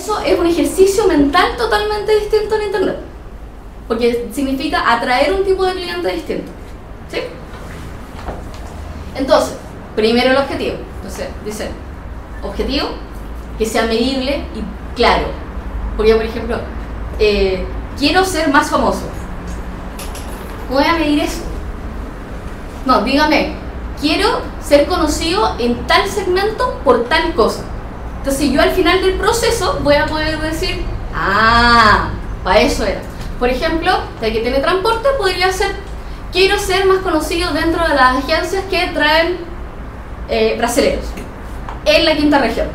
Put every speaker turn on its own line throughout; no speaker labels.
Eso es un ejercicio mental totalmente distinto en Internet. Porque significa atraer un tipo de cliente distinto. ¿Sí? Entonces, primero el objetivo. Entonces, dice, objetivo que sea medible y claro. Porque, por ejemplo, eh, quiero ser más famoso. ¿Cómo voy a medir eso? No, dígame, quiero ser conocido en tal segmento por tal cosa. Entonces yo al final del proceso voy a poder decir, ah, para eso era. Por ejemplo, de que tiene transporte podría ser, quiero ser más conocido dentro de las agencias que traen eh, brasileños en la quinta región.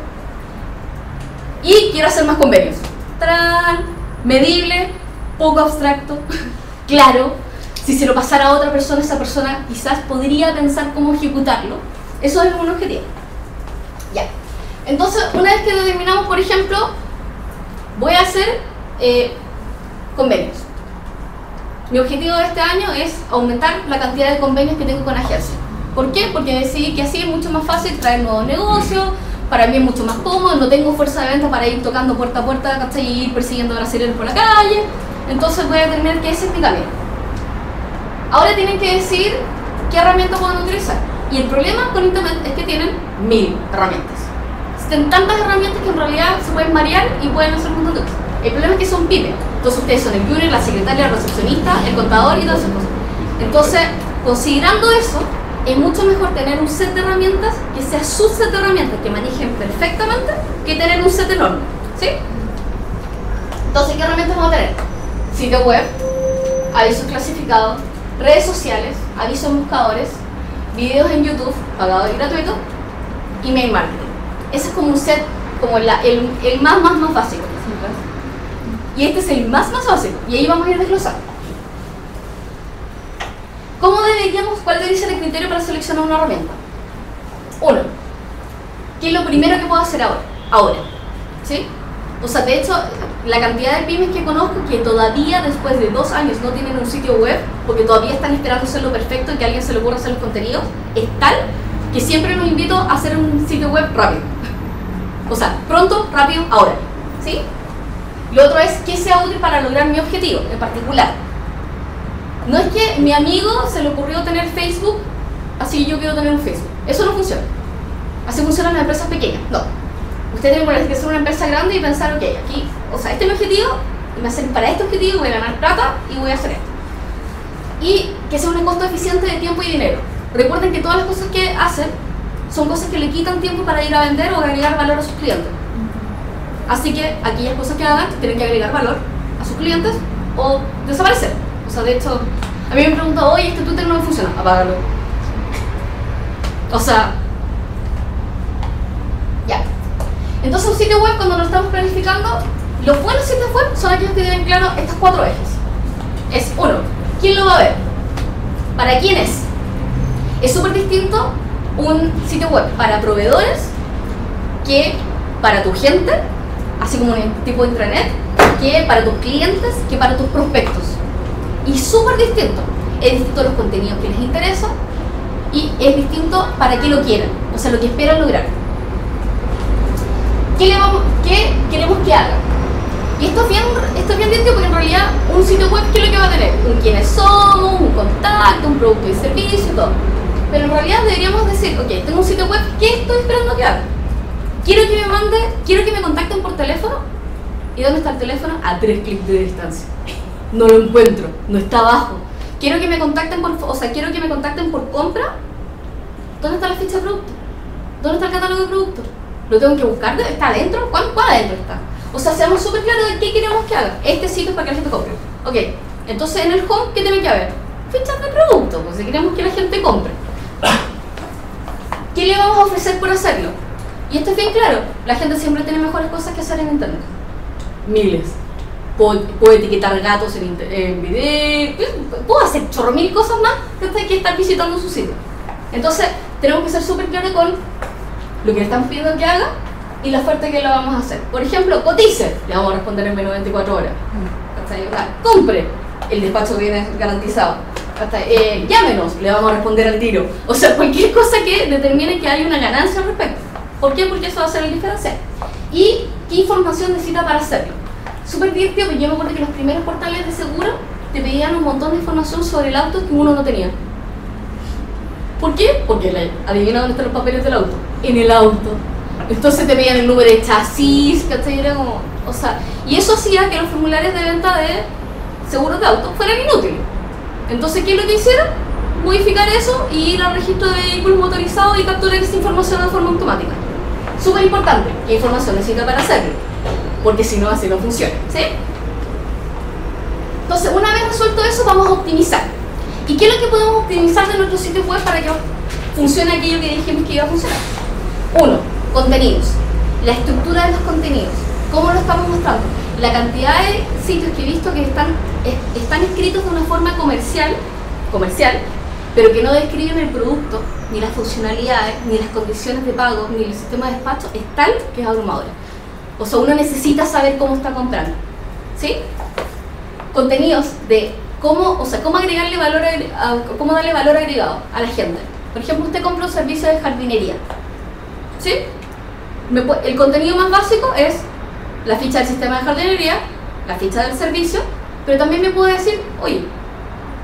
Y quiero hacer más convenios. Tran, medible, poco abstracto, claro. Si se lo pasara a otra persona, esa persona quizás podría pensar cómo ejecutarlo. Eso es un objetivo. Ya. Entonces, una vez que determinamos, por ejemplo, voy a hacer eh, convenios. Mi objetivo de este año es aumentar la cantidad de convenios que tengo con agencias. ¿Por qué? Porque decidí que así es mucho más fácil traer nuevos negocios, para mí es mucho más cómodo, no tengo fuerza de venta para ir tocando puerta a puerta y ir persiguiendo brasileños por la calle. Entonces voy a determinar que ese es mi camino. Ahora tienen que decir qué herramientas pueden utilizar. Y el problema con Internet es que tienen mil herramientas. Tienen tantas herramientas que en realidad se pueden marear y pueden hacer un cosas. El problema es que son pymes. Entonces ustedes son el junior, la secretaria, el recepcionista, el contador y todas esas cosas. Entonces, considerando eso, es mucho mejor tener un set de herramientas que sea su set de herramientas que manejen perfectamente que tener un set enorme. ¿Sí? Entonces, ¿qué herramientas vamos a tener? Sitio web, avisos clasificados, redes sociales, avisos buscadores, videos en YouTube, pagado y gratuito, email marketing. Ese es como un set, como el, el más, más, más básico. Y este es el más, más básico. Y ahí vamos a ir desglosando. ¿Cómo deberíamos, cuál debería ser el criterio para seleccionar una herramienta? Uno, ¿qué es lo primero que puedo hacer ahora? Ahora, ¿sí? O sea, de hecho, la cantidad de pymes que conozco que todavía después de dos años no tienen un sitio web porque todavía están esperando hacerlo perfecto y que alguien se le ocurra hacer los contenidos, es tal que siempre los invito a hacer un sitio web rápido. O sea, pronto, rápido, ahora. ¿Sí? Lo otro es que sea útil para lograr mi objetivo en particular. No es que mi amigo se le ocurrió tener Facebook, así yo quiero tener un Facebook. Eso no funciona. Así funcionan las empresas pequeñas. No. Usted tiene que ser una empresa grande y pensar, ok, aquí, o sea, este es mi objetivo, y me hacen para este objetivo voy a ganar plata y voy a hacer esto. Y que sea un costo eficiente de tiempo y dinero. Recuerden que todas las cosas que hacen son cosas que le quitan tiempo para ir a vender o agregar valor a sus clientes. Así que aquellas cosas que hagan tienen que agregar valor a sus clientes o desaparecer. O sea, de hecho, a mí me preguntan, oye, este Twitter no me funciona, apágalo. O sea, ya. Entonces un sitio web cuando lo estamos planificando, los buenos sitios web son aquellos que tienen claro estos cuatro ejes. Es uno, ¿quién lo va a ver? ¿Para quién es? Es súper distinto un sitio web para proveedores que para tu gente, así como un tipo de intranet, que para tus clientes, que para tus prospectos y súper distinto. Es distinto los contenidos que les interesan y es distinto para qué lo quieren, o sea, lo que esperan lograr. ¿Qué, le vamos, qué queremos que haga? Y esto es, bien, distinto porque en realidad un sitio web, ¿qué es lo que va a tener? Un quiénes somos, un contacto, un producto y servicio todo. Pero en realidad deberíamos decir, ok, tengo un sitio web, ¿qué estoy esperando que haga? Quiero que me mande, quiero que me contacten por teléfono. ¿Y dónde está el teléfono? A tres clics de distancia no lo encuentro, no está abajo. Quiero que me contacten por, o sea, quiero que me contacten por compra. ¿Dónde está la ficha de producto? ¿Dónde está el catálogo de productos? ¿Lo tengo que buscar? ¿Está adentro? ¿Cuál, cuál adentro está? O sea, seamos súper claros de qué queremos que haga. Este sitio es para que la gente compre. Ok, entonces en el home, ¿qué tiene que haber? Fichas de producto, pues si queremos que la gente compre. ¿Qué le vamos a ofrecer por hacerlo? Y esto es bien claro, la gente siempre tiene mejores cosas que hacer en internet. Miles puedo, etiquetar gatos en, en, video, puedo hacer chorro mil cosas más que estar visitando su sitio. Entonces, tenemos que ser súper claros con lo que le estamos pidiendo que haga y la oferta que le vamos a hacer. Por ejemplo, cotice, le vamos a responder en menos de 24 horas. compre, el despacho viene garantizado. Eh, llámenos, le vamos a responder al tiro. O sea, cualquier cosa que determine que hay una ganancia al respecto. ¿Por qué? Porque eso va a ser el diferencial. ¿Y qué información necesita para hacerlo? Súper divertido, porque yo me acuerdo que los primeros portales de seguro te pedían un montón de información sobre el auto que uno no tenía. ¿Por qué? Porque adivina dónde están los papeles del auto. En el auto. Entonces te pedían el número de chasis, ¿cachai? Era como, o sea, y eso hacía que los formularios de venta de seguros de auto fueran inútiles. Entonces, ¿qué es lo que hicieron? Modificar eso y ir al registro de vehículos motorizados y capturar esa información de forma automática. Súper importante, ¿qué información necesita para hacerlo? Porque si no, así no funciona, ¿sí? Entonces, una vez resuelto eso, vamos a optimizar. ¿Y qué es lo que podemos optimizar de nuestro sitio web para que funcione aquello que dijimos que iba a funcionar? Uno, contenidos. La estructura de los contenidos. ¿Cómo lo estamos mostrando? La cantidad de sitios que he visto que están, están escritos de una forma comercial, comercial, pero que no describen el producto, ni las funcionalidades, ni las condiciones de pago, ni el sistema de despacho, es tal que es abrumadora. O sea, uno necesita saber cómo está comprando. ¿Sí? Contenidos de cómo, o sea, cómo agregarle valor, cómo darle valor agregado a la gente. Por ejemplo, usted compra un servicio de jardinería. ¿Sí? el contenido más básico es la ficha del sistema de jardinería, la ficha del servicio, pero también me puede decir, oye,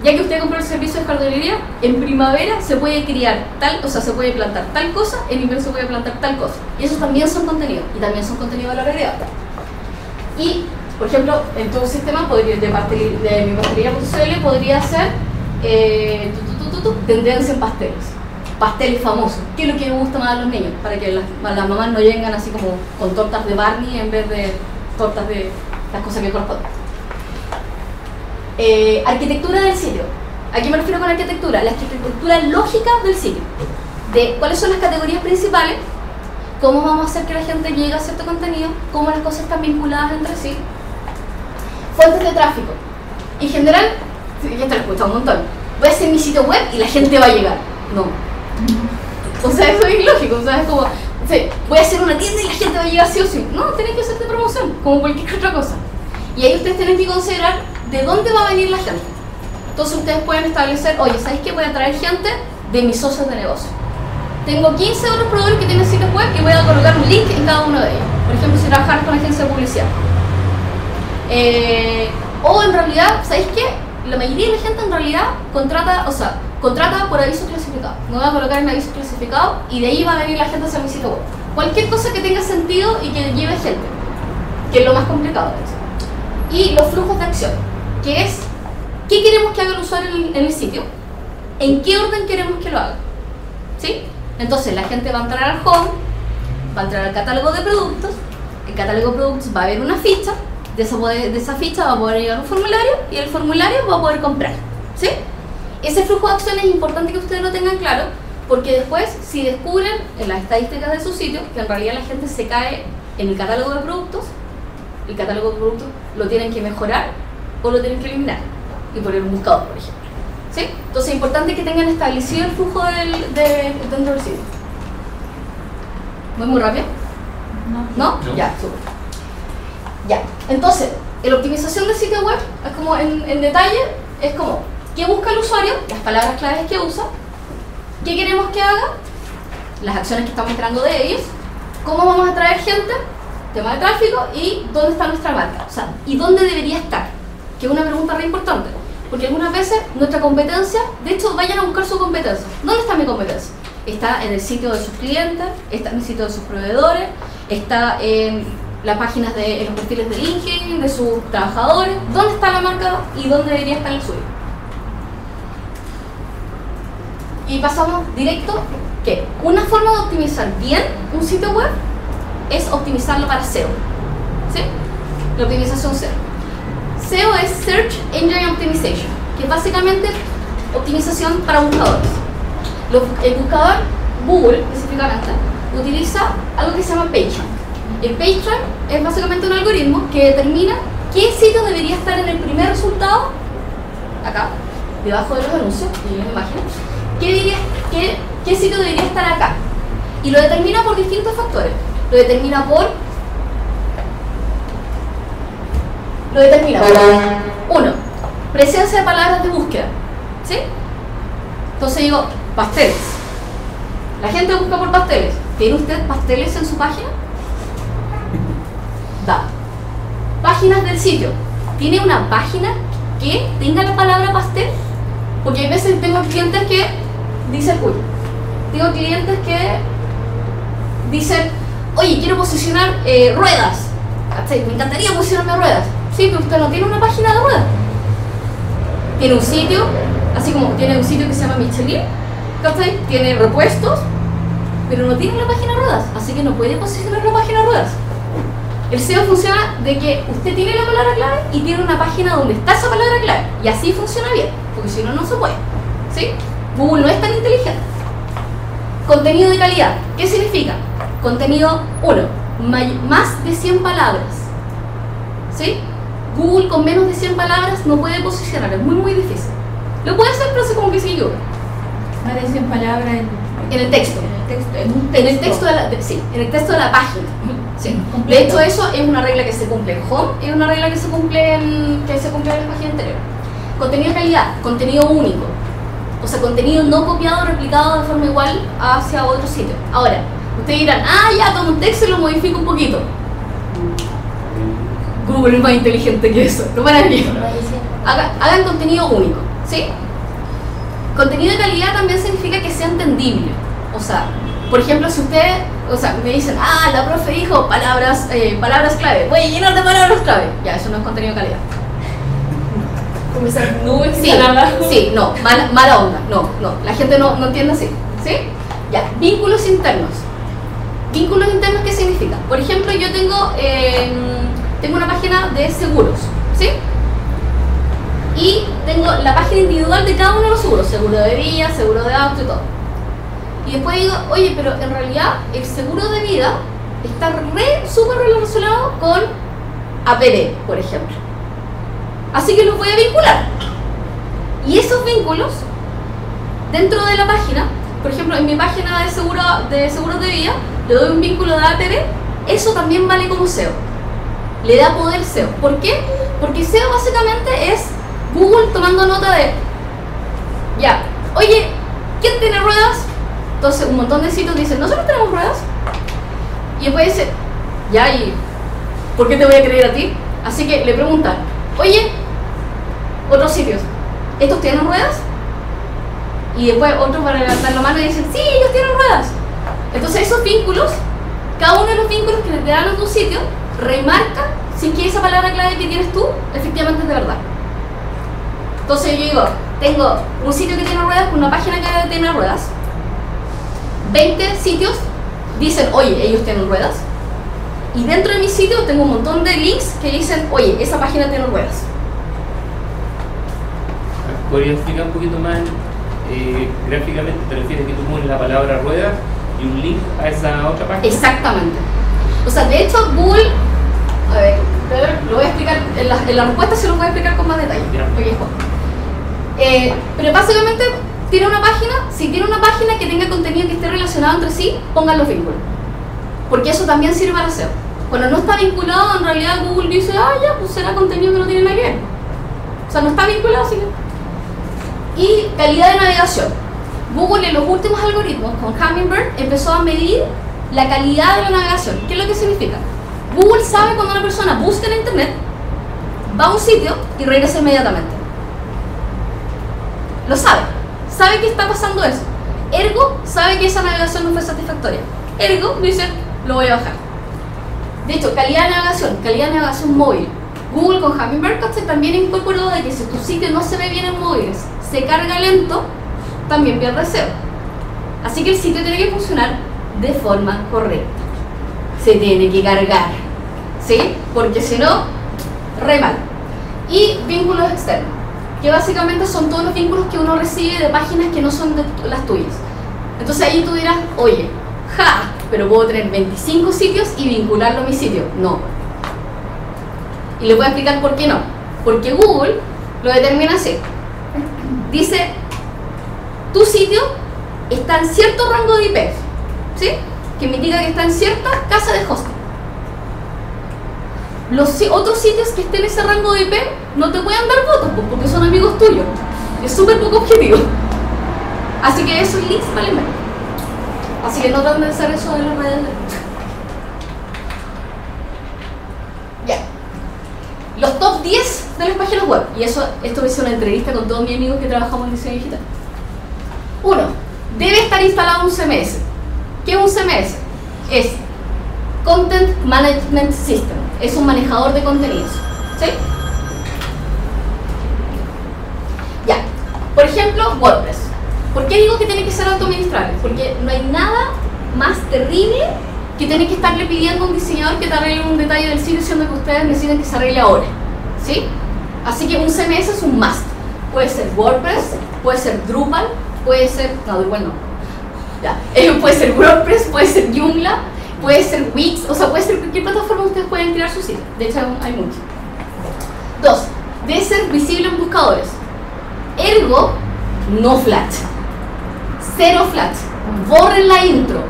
ya que usted compró el servicio de jardinería, en primavera se puede criar tal, o sea, se puede plantar tal cosa, en invierno se puede plantar tal cosa. Y esos también son contenidos, y también son contenidos valor agregado. Y, por ejemplo, en todo sistema podría, de, de mi pastelería.cl podría ser eh, tendencia en pasteles. Pasteles famosos. ¿Qué es lo que me gusta más a los niños? Para que las, las mamás no lleguen así como con tortas de Barney en vez de tortas de las cosas que corresponden. Eh, arquitectura del sitio. ¿A qué me refiero con arquitectura? La arquitectura lógica del sitio. De cuáles son las categorías principales, cómo vamos a hacer que la gente llegue a cierto contenido, cómo las cosas están vinculadas entre sí. Fuentes de tráfico. En general, ya te lo he escuchado un montón. Voy a hacer mi sitio web y la gente va a llegar. No. O sea, eso es ilógico. O sea, es como, voy a hacer una tienda y la gente va a llegar sí o sí. No, tenés que hacerte promoción, como cualquier otra cosa. Y ahí ustedes tienen que considerar de dónde va a venir la gente. Entonces ustedes pueden establecer, oye, ¿sabéis que voy a traer gente de mis socios de negocio? Tengo 15 otros proveedores que tienen sitios web y voy a colocar un link en cada uno de ellos. Por ejemplo, si trabajar con agencia de publicidad. Eh, o en realidad, ¿sabéis qué? La mayoría de la gente en realidad contrata, o sea, contrata por aviso clasificado. Me voy a colocar en aviso clasificado y de ahí va a venir la gente hacia mi sitio web. Cualquier cosa que tenga sentido y que lleve gente, que es lo más complicado de eso. Y los flujos de acción que es qué queremos que haga el usuario en, el sitio, en qué orden queremos que lo haga. ¿Sí? Entonces la gente va a entrar al home, va a entrar al catálogo de productos, el catálogo de productos va a haber una ficha, de esa, de esa ficha va a poder llegar un formulario y el formulario va a poder comprar. ¿Sí? Ese flujo de acción es importante que ustedes lo tengan claro, porque después, si descubren en las estadísticas de su sitio que en realidad la gente se cae en el catálogo de productos, el catálogo de productos lo tienen que mejorar o lo tienen que eliminar y poner un buscador, por ejemplo. ¿Sí? Entonces es importante que tengan establecido el flujo del, de, dentro del sitio. ¿Muy, muy rápido? No. ¿No? Ya, súper. Ya, entonces, la optimización del sitio web es como en, en detalle, es como qué busca el usuario, las palabras claves que usa, qué queremos que haga, las acciones que estamos entrando de ellos, cómo vamos a traer gente, tema de tráfico y dónde está nuestra marca, o sea, y dónde debería estar que es una pregunta re importante, porque algunas veces nuestra competencia, de hecho, vayan a buscar su competencia. ¿Dónde está mi competencia? Está en el sitio de sus clientes, está en el sitio de sus proveedores, está en las páginas de los perfiles de LinkedIn, de sus trabajadores. ¿Dónde está la marca y dónde debería estar el suyo? Y pasamos directo que una forma de optimizar bien un sitio web es optimizarlo para SEO. ¿Sí? La optimización SEO. SEO es Search Engine Optimization, que es básicamente optimización para buscadores. el buscador Google, específicamente, utiliza algo que se llama PageRank. El PageRank es básicamente un algoritmo que determina qué sitio debería estar en el primer resultado, acá, debajo de los anuncios, y las imágenes, qué, qué, qué sitio debería estar acá. Y lo determina por distintos factores. Lo determina por lo determina uno, presencia de palabras de búsqueda. ¿Sí? Entonces digo, pasteles. La gente busca por pasteles. ¿Tiene usted pasteles en su página? da. Páginas del sitio. ¿Tiene una página que tenga la palabra pastel? Porque hay veces tengo clientes que dicen, uy, tengo clientes que dicen, oye, quiero posicionar eh, ruedas. Me encantaría posicionarme ruedas. Sí, pero usted no tiene una página de ruedas. Tiene un sitio, así como tiene un sitio que se llama Michelin, ¿cachai? Tiene repuestos, pero no tiene una página de ruedas, así que no puede posicionar la página de ruedas. El SEO funciona de que usted tiene la palabra clave y tiene una página donde está esa palabra clave. Y así funciona bien, porque si no, no se puede. ¿Sí? Google no es tan inteligente. Contenido de calidad. ¿Qué significa? Contenido 1. Más de 100 palabras. ¿Sí? Google con menos de 100 palabras no puede posicionar, es muy muy difícil. Lo puede hacer, pero es como que se equivoca.
Más de 100 palabras en,
En el texto.
en el texto. En, un
En el texto de la, de- sí, en el texto de la página. Sí. De hecho, eso es una regla que se cumple en Home y es una regla que se cumple en, que se cumple en la página anterior. Contenido de calidad, contenido único. O sea, contenido no copiado replicado de forma igual hacia otro sitio. Ahora, ustedes dirán, ah, ya, tomo un texto y lo modifico un poquito. Google es más inteligente que eso, no para mí.
Más de 100
Haga- hagan contenido único, ¿sí? Contenido de calidad también significa que sea entendible. O sea, por ejemplo, si ustedes, o sea, me dicen, ah, la profe dijo palabras, eh, palabras clave, voy a llenar de palabras clave. Ya, eso no es contenido de calidad.
Como esas nubes
Sí, sí, no, mala, mala onda, no, no, la gente no, no entiende así, ¿sí? Ya, vínculos internos. Vínculos internos, ¿qué significa? Por ejemplo, yo tengo, eh, tengo una página de seguros, ¿sí? Y tengo la página individual de cada uno de los seguros, seguro de vida, seguro de auto y todo. Y después digo, oye, pero en realidad el seguro de vida está re, súper relacionado con APD, por ejemplo. Así que los voy a vincular. Y esos vínculos, dentro de la página, por ejemplo, en mi página de, seguro, de seguros de vida, le doy un vínculo de APD, eso también vale como SEO. Le da poder SEO. ¿Por qué? Porque SEO básicamente es Google tomando nota de, ya, oye, ¿quién tiene ruedas? Entonces un montón de sitios dicen, nosotros tenemos ruedas. Y después dice, ya, ¿y por qué te voy a creer a ti? Así que le preguntan, oye, otros sitios, ¿estos tienen ruedas? Y después otros van a levantar la mano y dicen, sí, ellos tienen ruedas. Entonces esos vínculos, cada uno de los vínculos que te dan a tu sitio, remarca si es que esa palabra clave que tienes tú efectivamente es de verdad. Entonces yo digo, tengo un sitio que tiene ruedas, una página que tiene ruedas, 20 sitios dicen, oye, ellos tienen ruedas, y dentro de mi sitio tengo un montón de links que dicen, oye, esa página tiene ruedas.
¿Podrías explicar un poquito más eh, gráficamente? ¿Te refieres que tú pones la palabra rueda y un link a esa otra página?
Exactamente. O sea, de hecho, Google, a ver, lo voy a explicar, en la, en la respuesta se lo voy a explicar con más detalle. Eh, pero básicamente tiene una página, si tiene una página que tenga contenido que esté relacionado entre sí, pongan los vínculos. Porque eso también sirve para SEO. Cuando no está vinculado, en realidad Google dice, ah, ya, pues será contenido que no tiene nada que ver. O sea, no está vinculado, así que... Y calidad de navegación. Google en los últimos algoritmos con Hummingbird empezó a medir la calidad de la navegación. ¿Qué es lo que significa? Google sabe cuando una persona busca en internet, va a un sitio y regresa inmediatamente. Lo sabe. Sabe que está pasando eso. Ergo, sabe que esa navegación no fue satisfactoria. Ergo, dice, lo voy a bajar. De hecho, calidad de navegación, calidad de navegación móvil. Google con Hummingbird también incorporó de que si tu sitio no se ve bien en móviles, se carga lento, también pierde SEO. Así que el sitio tiene que funcionar de forma correcta. Se tiene que cargar, ¿sí? Porque si no, re mal. Y vínculos externos, que básicamente son todos los vínculos que uno recibe de páginas que no son de las tuyas. Entonces ahí tú dirás, oye, ja, pero puedo tener 25 sitios y vincularlo a mi sitio. No. Y les voy a explicar por qué no. Porque Google lo determina así. Dice, tu sitio está en cierto rango de IP, ¿sí? Que me indica que está en cierta casa de hosting. Los otros sitios que estén en ese rango de IP no te pueden dar votos porque son amigos tuyos. Es súper poco objetivo. Así que esos links valen menos. Así que no traten de hacer eso de las redes. los top 10 de las páginas web. Y eso, esto hice una entrevista con todos mis amigos que trabajamos en diseño digital. Uno, debe estar instalado un CMS. ¿Qué es un CMS? Es Content Management System. Es un manejador de contenidos. ¿Sí? Ya. Por ejemplo, WordPress. ¿Por qué digo que tiene que ser autoadministrable? Porque no hay nada más terrible que tener que estarle pidiendo a un diseñador que te arregle un detalle del sitio siendo que ustedes necesitan que se arregle ahora. ¿Sí? Así que un CMS es un must. Puede ser WordPress, puede ser Drupal, puede ser. No, Drupal. Ya. Eh, puede ser WordPress, puede ser Joomla, puede ser Wix, o sea, puede ser cualquier plataforma que ustedes pueden crear su sitio. De hecho, hay muchos. Dos, debe ser visible en buscadores. Ergo, no flat. Cero flat. Borren la intro.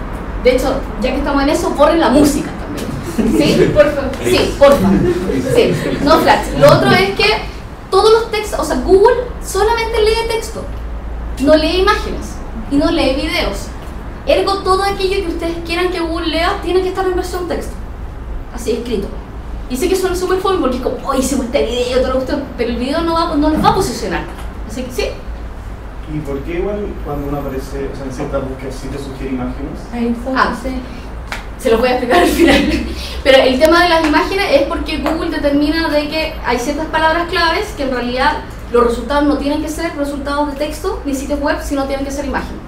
De hecho, ya que estamos en eso, borren la música también. ¿Sí?
Porfa.
Sí, porfa. Sí, no flat. Lo otro es que todos los textos, o sea, Google solamente lee texto, no lee imágenes y no lee videos. Ergo, todo aquello que ustedes quieran que Google lea tiene que estar en versión texto, así escrito. Y sé que suena súper fome porque es como, oh, hicimos este video, todo lo que usted-", pero el video no, va, no los va a posicionar. Así que sí,
¿Y por qué igual cuando uno aparece, o sea, en ciertas búsquedas sí te sugiere imágenes?
Ahí
Ah.
fue.
se los voy a explicar al final. Pero el tema de las imágenes es porque Google determina de que hay ciertas palabras claves que en realidad los resultados no tienen que ser resultados de texto ni sitios web, sino tienen que ser imágenes.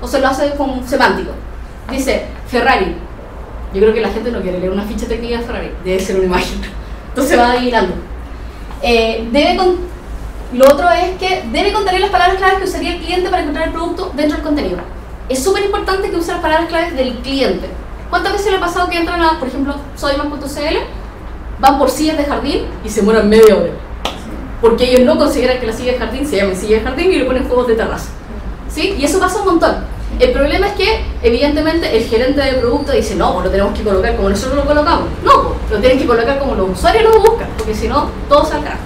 O se lo hace con semántico. Dice Ferrari. Yo creo que la gente no quiere leer una ficha técnica de Ferrari, debe ser una imagen. Entonces va adivinando. Eh, debe con- lo otro es que debe contener las palabras claves que usaría el cliente para encontrar el producto dentro del contenido. Es súper importante que use las palabras claves del cliente. ¿Cuántas veces le ha pasado que entran a, por ejemplo, soyman.cl, van por sillas de jardín y se mueran media hora? Porque ellos no consideran que la silla de jardín se llame silla de jardín y le ponen juegos de terraza. ¿Sí? Y eso pasa un montón. El problema es que, evidentemente, el gerente de producto dice, no, pues lo tenemos que colocar como nosotros lo colocamos. No, pues, lo tienen que colocar como los usuarios lo buscan, porque si no, todo se al carajo.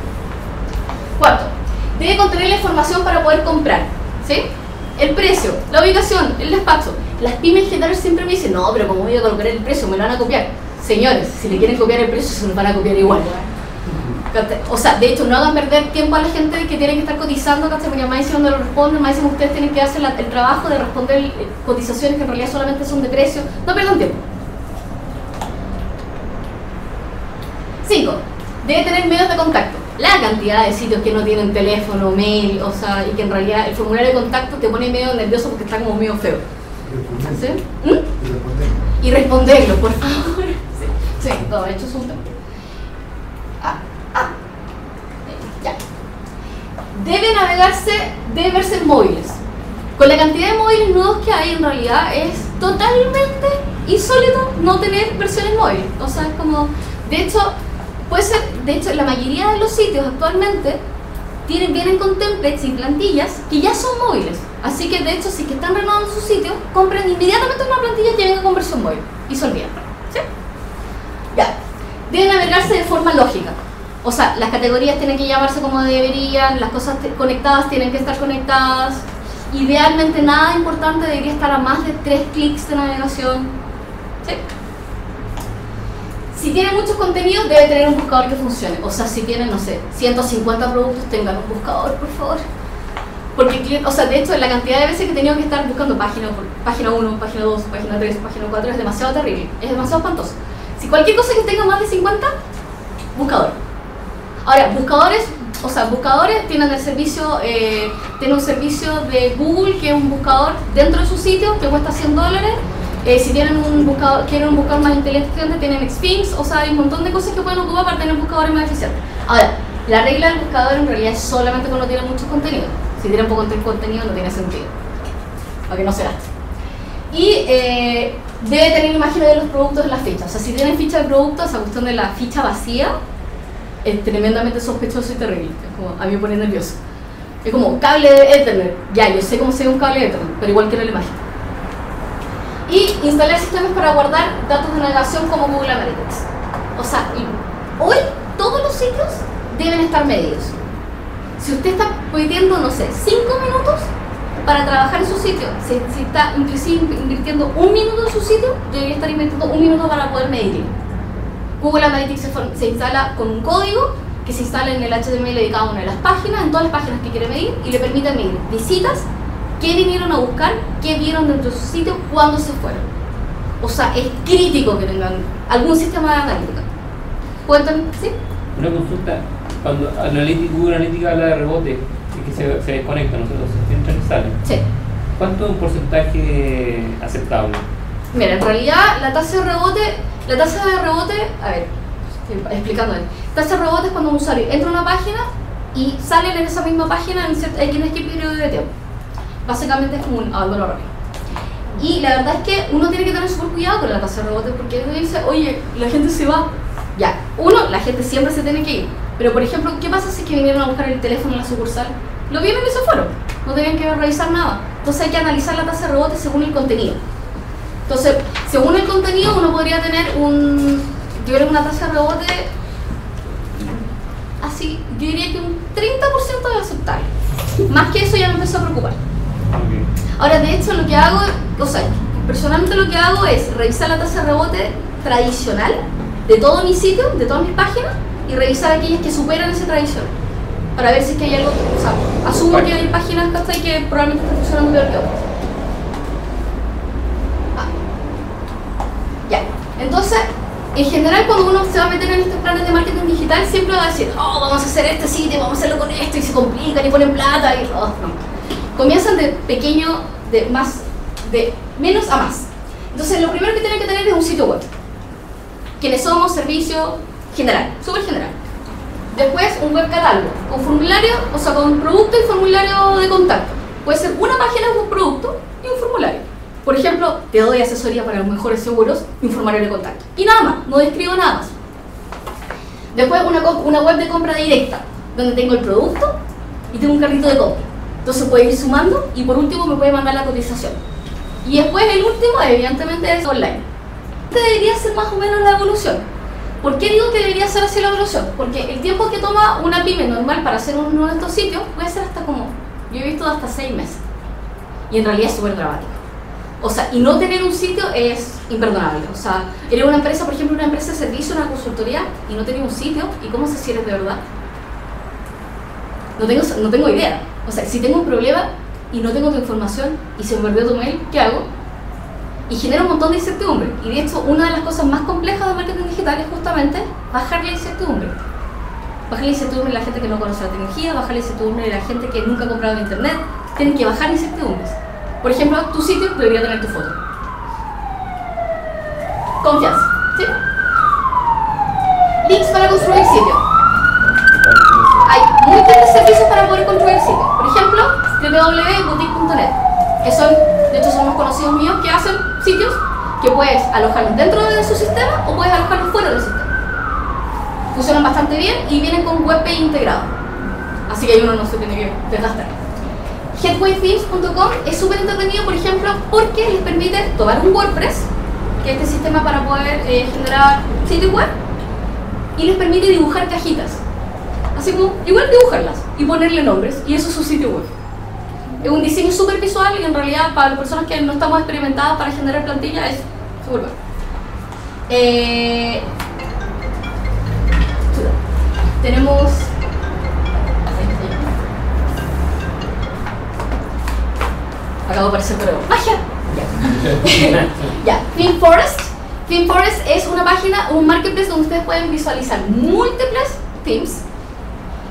Cuarto, debe contener la información para poder comprar. ¿Sí? El precio, la ubicación, el despacho. Las pymes generales siempre me dicen, no, pero como voy a colocar el precio, me lo van a copiar. Señores, si le quieren copiar el precio, se lo van a copiar igual. O sea, de hecho, no hagan perder tiempo a la gente que tiene que estar cotizando, porque más encima no lo responden, más encima ustedes tienen que hacer la- el trabajo de responder eh, cotizaciones que en realidad solamente son de precio. No pierdan tiempo. 5. Debe tener medios de contacto. La cantidad de sitios que no tienen teléfono, mail, o sea, y que en realidad el formulario de contacto te pone medio nervioso porque está como medio feo. ¿Sí? ¿Mm? Y responderlo, por favor. Sí, sí todo hecho es un tema. Ah, ah. Ya. Debe navegarse, debe verse móviles. Con la cantidad de móviles nuevos que hay, en realidad es totalmente insólito no tener versiones móviles. O sea, como. De hecho, puede. De hecho, la mayoría de los sitios actualmente tienen, vienen con templates y plantillas que ya son móviles. Así que, de hecho, si que están renovando su sitio, compren inmediatamente una plantilla que venga con versión móvil. Y se olvidan. ¿Sí? Ya. Debe navegarse de forma lógica. O sea, las categorías tienen que llamarse como deberían, las cosas conectadas tienen que estar conectadas. Idealmente nada importante debería estar a más de tres clics de navegación. ¿Sí? Si tiene muchos contenidos, debe tener un buscador que funcione. O sea, si tiene, no sé, 150 productos, tengan un buscador, por favor. Porque, cliente- o sea, de hecho, la cantidad de veces que he tenido que estar buscando página, página 1, página 2, página 3, página 4 es demasiado terrible, es demasiado espantoso. Si cualquier cosa que tenga más de 50, buscador. Ahora, buscadores, o sea, buscadores tienen el servicio, eh, tienen un servicio de Google que es un buscador dentro de su sitio que cuesta 100 dólares. Eh, si tienen un buscador, quieren un buscador más inteligente, tienen Xfinx, o sea, hay un montón de cosas que pueden ocupar para tener buscadores más eficientes. Ahora, la regla del buscador en realidad es solamente cuando tiene muchos contenidos. Si tiene poco conten- contenido no tiene sentido. Para que no se gaste. Y eh, debe tener imágenes de los productos en las fichas. O sea, si tienen ficha de productos, esa cuestión de la ficha vacía es tremendamente sospechoso y terrible. Es como, a mí me pone nervioso. Es como cable de Ethernet. Ya, yo sé cómo se un cable de Ethernet, pero igual quiero la imagen. Y instalar sistemas para guardar datos de navegación como Google Analytics. O sea, hoy todos los sitios deben estar medidos. Si usted está pidiendo, no sé, 5 minutos para trabajar en su sitio, si, si está inclusive invirtiendo un minuto en su sitio, debería estar invirtiendo un minuto para poder medirlo. Google Analytics se, se instala con un código que se instale en el HTML de cada una de las páginas, en todas las páginas que quiere medir, y le permite medir visitas, qué vinieron a buscar, qué vieron dentro de su sitio, cuándo se fueron. O sea, es crítico que tengan algún sistema de analítica. ¿Cuentan? ¿Sí?
Una consulta, cuando Analytics, Google Analytics habla de rebote, es que se, se desconecta, nosotros entran y salen.
Sí.
¿Cuánto es un porcentaje aceptable?
Mira, en realidad la tasa de rebote, la tasa de rebote, a ver, explicando. Tasa de rebote es cuando un usuario entra a una página y sale en esa misma página en cierto X periodo de tiempo. Básicamente es como un abandono rápido. Y la verdad es que uno tiene que tener súper cuidado con la tasa de rebote porque uno dice, oye, la gente se va. Ya, uno, la gente siempre se tiene que ir. Pero por ejemplo, ¿qué pasa si es que vinieron a buscar el teléfono en la sucursal? Lo vieron y se fueron. No tenían que revisar nada. Entonces hay que analizar la tasa de rebote según el contenido. Entonces, según el contenido, uno podría tener un, yo creo una tasa de rebote así, yo diría que un 30% es aceptable. Más que eso ya me empezó a preocupar. Ahora, de hecho, lo que hago, o sea, personalmente lo que hago es revisar la tasa de rebote tradicional de todo mi sitio, de todas mis páginas, y revisar aquellas que superan ese tradicional. Para ver si es que hay algo, o sea, asumo que hay páginas que probablemente están funcionando peor que otras. Ah. Ya, entonces, en general cuando uno se va a meter en estos planes de marketing digital, siempre va a decir, oh, vamos a hacer este sitio, vamos a hacerlo con esto, y se complican y ponen plata, y oh, no. Comienzan de pequeño, de más, de menos a más. Entonces, lo primero que tienen que tener es un sitio web. Quienes somos, servicio general, súper general. Después, un web catálogo, con formulario, o sea, con producto y formulario de contacto. Puede ser una página con un producto y un formulario. Por ejemplo, te doy asesoría para los mejores seguros formulario de contacto. Y nada más, no describo nada más. Después, una, web de compra directa, donde tengo el producto y tengo un carrito de compra. Entonces puede ir sumando y por último me puede mandar la cotización. Y después el último, evidentemente, es online. Este debería ser más o menos la evolución. ¿Por qué digo que debería ser así la evolución? Porque el tiempo que toma una pyme normal para hacer uno de estos sitios puede ser hasta como, yo he visto hasta seis meses. Y en realidad es súper dramático. O sea, y no tener un sitio es imperdonable. O sea, eres una empresa, por ejemplo, una empresa de servicio, una consultoría, y no tenés un sitio, ¿y cómo se cierra de verdad? No tengo, no tengo idea. O sea, si tengo un problema y no tengo tu información y se me perdió tu mail, ¿qué hago? Y genera un montón de incertidumbre. Y de hecho, una de las cosas más complejas de marketing digital es justamente bajar la incertidumbre. Bajar la incertidumbre de la gente que no conoce la tecnología, bajar la incertidumbre de la gente que nunca ha comprado en internet. Tienen que bajar incertidumbres. Por ejemplo, tu sitio debería tener tu foto. Confianza, ¿sí? Links para construir sitio. Hay múltiples servicios para poder construir sitios. Por ejemplo, www.boutique.net, que son, de hecho, son los conocidos míos que hacen sitios que puedes alojarlos dentro de su sistema o puedes alojarlos fuera del sistema. Funcionan bastante bien y vienen con WebPay integrado. Así que ahí uno no se tiene que desgastar. Headwaythemes.com es súper entretenido, por ejemplo, porque les permite tomar un WordPress, que es este sistema para poder eh, generar sitios web, y les permite dibujar cajitas. Así como, igual dibujarlas y ponerle nombres, y eso es su sitio web. Es un diseño súper visual y en realidad para las personas que no estamos experimentadas para generar plantilla es súper bueno. Eh, tenemos acabo de aparecer pero magia ya ya ThemeForest ThemeForest es una página un marketplace donde ustedes pueden visualizar múltiples themes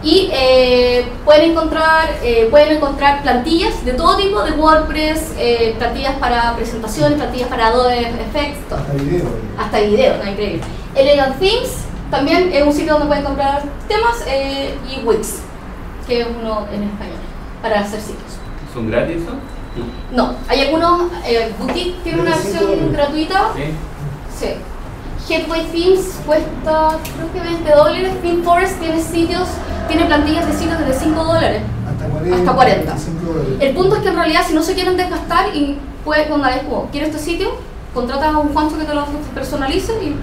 y eh, pueden encontrar eh, pueden encontrar plantillas de todo tipo de WordPress eh, plantillas para presentaciones plantillas para Adobe Effects todo
Hasta video.
hasta video, no increíble. Elegant Themes también es un sitio donde pueden comprar temas eh, y Wix, que es uno en español, para hacer sitios.
¿Son gratis eso?
No, hay algunos, eh, Boutique tiene una versión gratuita,
Sí.
sí. Headway Themes cuesta creo que 20 dólares, ThemeForest tiene sitios, tiene plantillas de sitios desde 5 dólares.
Hasta 40.
Hasta 40.
25 dólares.
El punto es que en realidad si no se quieren desgastar y puede una vez como, quiero este sitio, contrata a un Juancho que te lo personalice y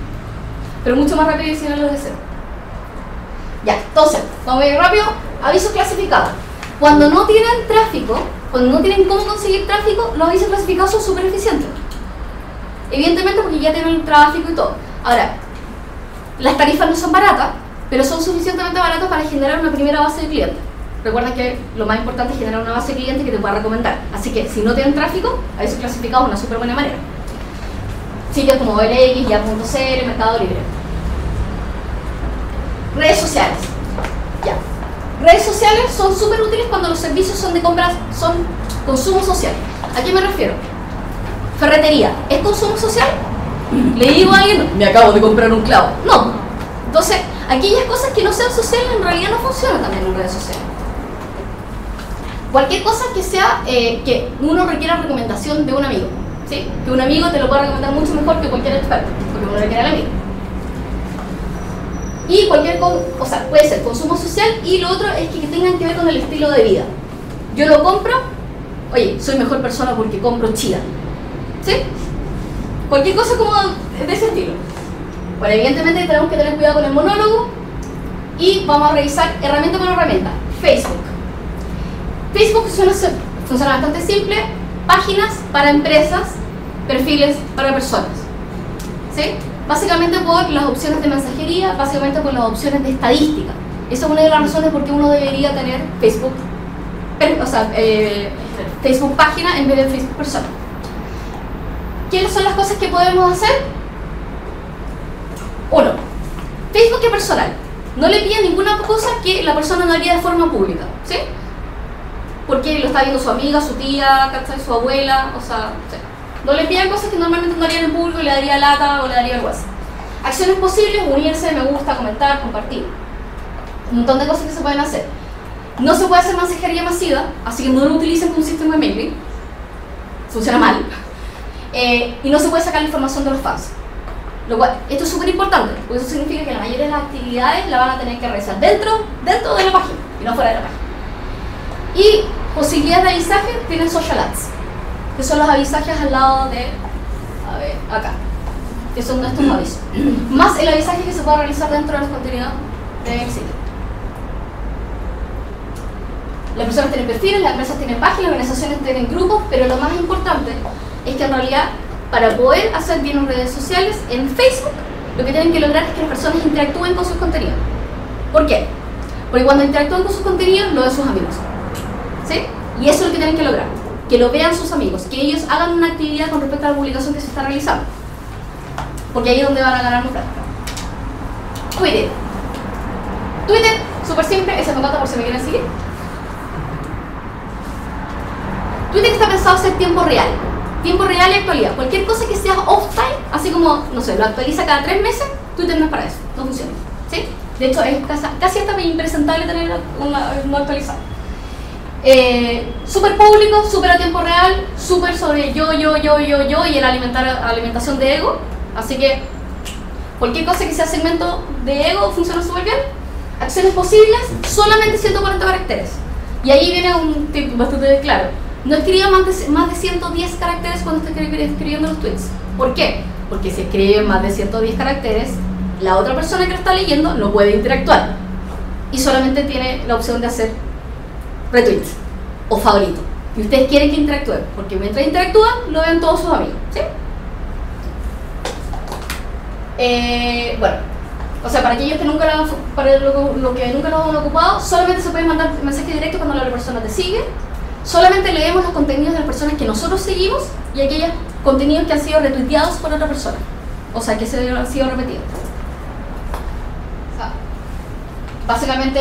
pero mucho más rápido y sin lo de cero. Ya, entonces, vamos a ir rápido, avisos clasificados. Cuando no tienen tráfico, cuando no tienen cómo conseguir tráfico, los avisos clasificados son súper eficientes. Evidentemente porque ya tienen el tráfico y todo. Ahora, las tarifas no son baratas, pero son suficientemente baratos para generar una primera base de clientes. Recuerda que lo más importante es generar una base de clientes que te pueda recomendar. Así que si no tienen tráfico, a eso clasificado de una súper buena manera. Sitios como LX, Ya.cl, Mercado Libre. Redes sociales. Redes sociales son súper útiles cuando los servicios son de compras, son consumo social. ¿A qué me refiero? Ferretería, ¿es consumo social? Le digo a alguien, me acabo de comprar un clavo. No. Entonces, aquellas cosas que no sean sociales en realidad no funcionan también en redes sociales. Cualquier cosa que sea eh, que uno requiera recomendación de un amigo. ¿sí? Que un amigo te lo pueda recomendar mucho mejor que cualquier experto, porque uno requiere al amigo. Y cualquier, con- o sea, puede ser consumo social y lo otro es que tengan que ver con el estilo de vida. Yo lo compro, oye, soy mejor persona porque compro chida. ¿Sí? Cualquier cosa como de ese estilo. Bueno, evidentemente tenemos que tener cuidado con el monólogo y vamos a revisar herramienta por herramienta. Facebook. Facebook funciona, funciona bastante simple. Páginas para empresas, perfiles para personas. ¿Sí? Básicamente por las opciones de mensajería, básicamente por las opciones de estadística. Esa es una de las razones por qué uno debería tener Facebook, o sea, eh, Facebook página en vez de Facebook persona. ¿Qué son las cosas que podemos hacer? Uno, Facebook es personal. No le pide ninguna cosa que la persona no haría de forma pública, ¿sí? Porque lo está viendo su amiga, su tía, su abuela, o sea, sí. No le pidan cosas que normalmente no harían en público le daría lata o le daría así. Acciones posibles, unirse, me gusta, comentar, compartir. Un montón de cosas que se pueden hacer. No se puede hacer mensajería masiva, así que no lo utilicen con un sistema de mailing. Funciona mal. Eh, y no se puede sacar la información de los fans. Lo cual, esto es súper importante, porque eso significa que la mayoría de las actividades la van a tener que realizar dentro, dentro de la página y no fuera de la página. Y posibilidades de avisaje tienen social ads, que son los avisajes al lado de, a ver, acá, que son estos avisos. Más el avisaje que se puede realizar dentro de los contenidos del sitio. Las personas tienen perfiles, las empresas tienen páginas, las organizaciones tienen grupos, pero lo más importante es que en realidad para poder hacer bien en redes sociales, en Facebook, lo que tienen que lograr es que las personas interactúen con sus contenidos. ¿Por qué? Porque cuando interactúan con sus contenidos, lo ven sus amigos. ¿Sí? Y eso es lo que tienen que lograr. Que lo vean sus amigos, que ellos hagan una actividad con respecto a la publicación que se está realizando. Porque ahí es donde van a ganar más plata. Twitter. Twitter, súper simple, ese contacto por si me quieren seguir. Twitter está pensado ser tiempo real. Tiempo real y actualidad. Cualquier cosa que sea off-time, así como, no sé, lo actualiza cada tres meses, Twitter no es para eso. No funciona. ¿Sí? De hecho, es casi, hasta impresentable tener una, no actualizado. Eh, súper público, súper a tiempo real, súper sobre yo, yo, yo, yo, yo y el alimentar, alimentación de ego. Así que cualquier cosa que sea segmento de ego funciona súper bien. Acciones posibles, solamente 140 caracteres. Y ahí viene un tip bastante claro. No escriba más de, más de 110 caracteres cuando esté escri- escribiendo los tweets. ¿Por qué? Porque si escribe más de 110 caracteres, la otra persona que lo está leyendo no puede interactuar. Y solamente tiene la opción de hacer retweet o favorito. Y ustedes quieren que interactúen, porque mientras interactúan, lo ven todos sus amigos. ¿sí? Eh, bueno, o sea, para aquellos que nunca lo han, para lo, que nunca lo han ocupado, solamente se pueden mandar mensajes directos cuando la persona te sigue. Solamente leemos los contenidos de las personas que nosotros seguimos y aquellos contenidos que han sido retuiteados por otra persona. O sea, que se han sido repetidos. Básicamente,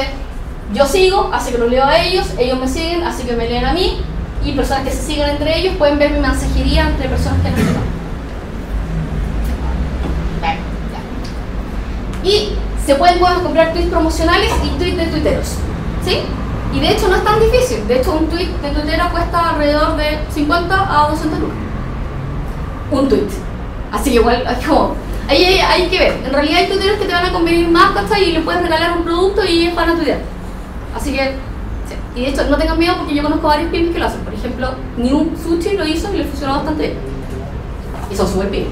yo sigo, así que los leo a ellos, ellos me siguen, así que me leen a mí, y personas que se siguen entre ellos pueden ver mi mensajería entre personas que han llegado. Y se pueden, comprar tweets promocionales y tweets de tuiteros. ¿Sí? Y de hecho no es tan difícil. De hecho, un tweet de tuitero cuesta alrededor de 50 a 200 lucas. Un tweet. Así que igual, como. Ahí hay, hay que ver. En realidad hay tuiteros que te van a convenir más, ¿cachai? Y le puedes regalar un producto y ellos van a tuitear. Así que. Y de hecho, no tengan miedo porque yo conozco varios pymes que lo hacen. Por ejemplo, New Sushi lo hizo y le funcionó bastante bien. Y son súper pymes.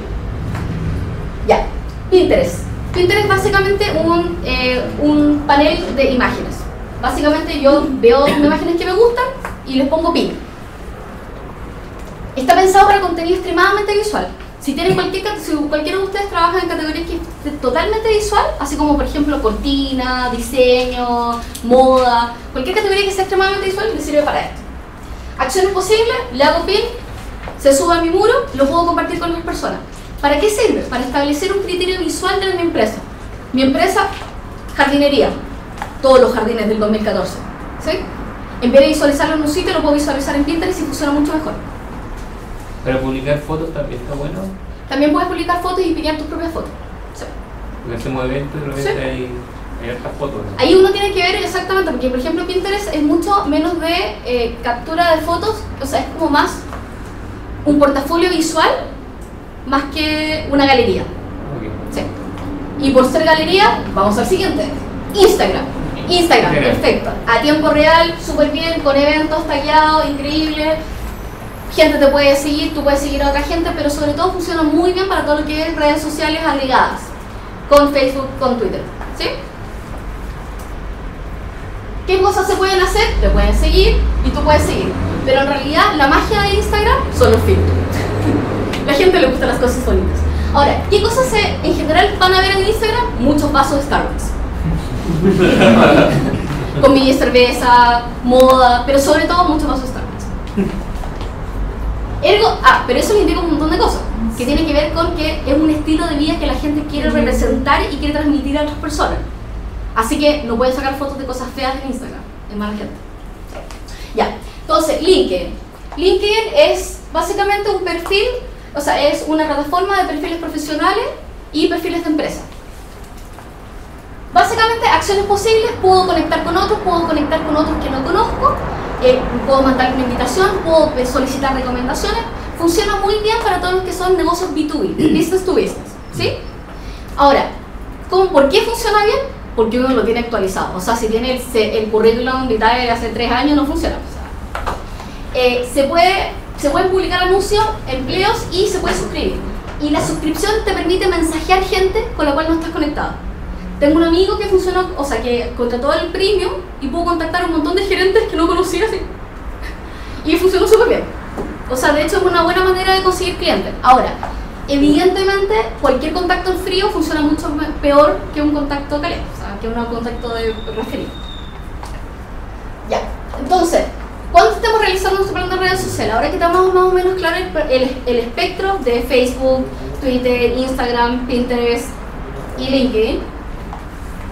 Ya. Pinterest. Pinterest es básicamente un, eh, un panel de imágenes. Básicamente yo veo imágenes que me gustan y les pongo pin. Está pensado para contenido extremadamente visual. Si tienen cualquier, si cualquiera de ustedes trabaja en categorías que es totalmente visual, así como por ejemplo cortina, diseño, moda, cualquier categoría que sea extremadamente visual les sirve para esto. Acciones posibles, le hago pin, se sube a mi muro, lo puedo compartir con otras personas. ¿Para qué sirve? Para establecer un criterio visual de mi empresa. Mi empresa, jardinería, todos los jardines del 2014. ¿sí? En vez de visualizarlo en un sitio, lo puedo visualizar en Pinterest y funciona mucho mejor.
Para publicar fotos también está bueno.
También puedes publicar fotos y pillar tus propias fotos. Sí.
Hacemos eventos y de repente
Sí.
hay, hay fotos. ¿no?
Ahí uno tiene que ver exactamente, porque por ejemplo Pinterest es mucho menos de eh, captura de fotos, o sea, es como más un portafolio visual más que una galería.
Ok.
Sí. Y por ser galería, vamos al siguiente. Instagram. Instagram,
Genial.
perfecto. A tiempo real, súper bien, con eventos tallados, increíble. Gente te puede seguir, tú puedes seguir a otra gente, pero sobre todo funciona muy bien para todo lo que es redes sociales agregadas. Con Facebook, con Twitter. ¿Sí? ¿Qué cosas se pueden hacer? Te pueden seguir y tú puedes seguir. Pero en realidad la magia de Instagram son los filtros. La gente le gustan las cosas bonitas. Ahora, ¿qué cosas se, en general van a ver en Instagram? Muchos vasos de Starbucks. Comida y cerveza, moda, pero sobre todo muchos vasos de Starbucks. Ergo, ah, pero eso le indica un montón de cosas, que tiene que ver con que es un estilo de vida que la gente quiere representar y quiere transmitir a otras personas. Así que no pueden sacar fotos de cosas feas en Instagram, es mala gente. Ya, entonces, LinkedIn. LinkedIn es básicamente un perfil, o sea, es una plataforma de perfiles profesionales y perfiles de empresa. Básicamente, acciones posibles, puedo conectar con otros, puedo conectar con otros que no conozco, eh, puedo mandar una invitación, puedo eh, solicitar recomendaciones. Funciona muy bien para todos los que son negocios B2B, business to business, ¿sí? Ahora, ¿cómo, ¿por qué funciona bien? Porque uno lo tiene actualizado. O sea, si tiene el, el currículum vitae de hace tres años, no funciona. O sea, eh, se, puede, se pueden publicar anuncios, empleos y se puede suscribir. Y la suscripción te permite mensajear gente con la cual no estás conectado. Tengo un amigo que funcionó, o sea, que contrató el premium y pudo contactar a un montón de gerentes que no conocía así. Y funcionó súper bien. O sea, de hecho es una buena manera de conseguir clientes. Ahora, evidentemente cualquier contacto en frío funciona mucho peor que un contacto caliente, o sea, que un contacto de referido. Ya, entonces, cuando estemos realizando nuestro plan de redes sociales, ahora que tenemos más o menos claro el, el- el espectro de Facebook, Twitter, Instagram, Pinterest y LinkedIn,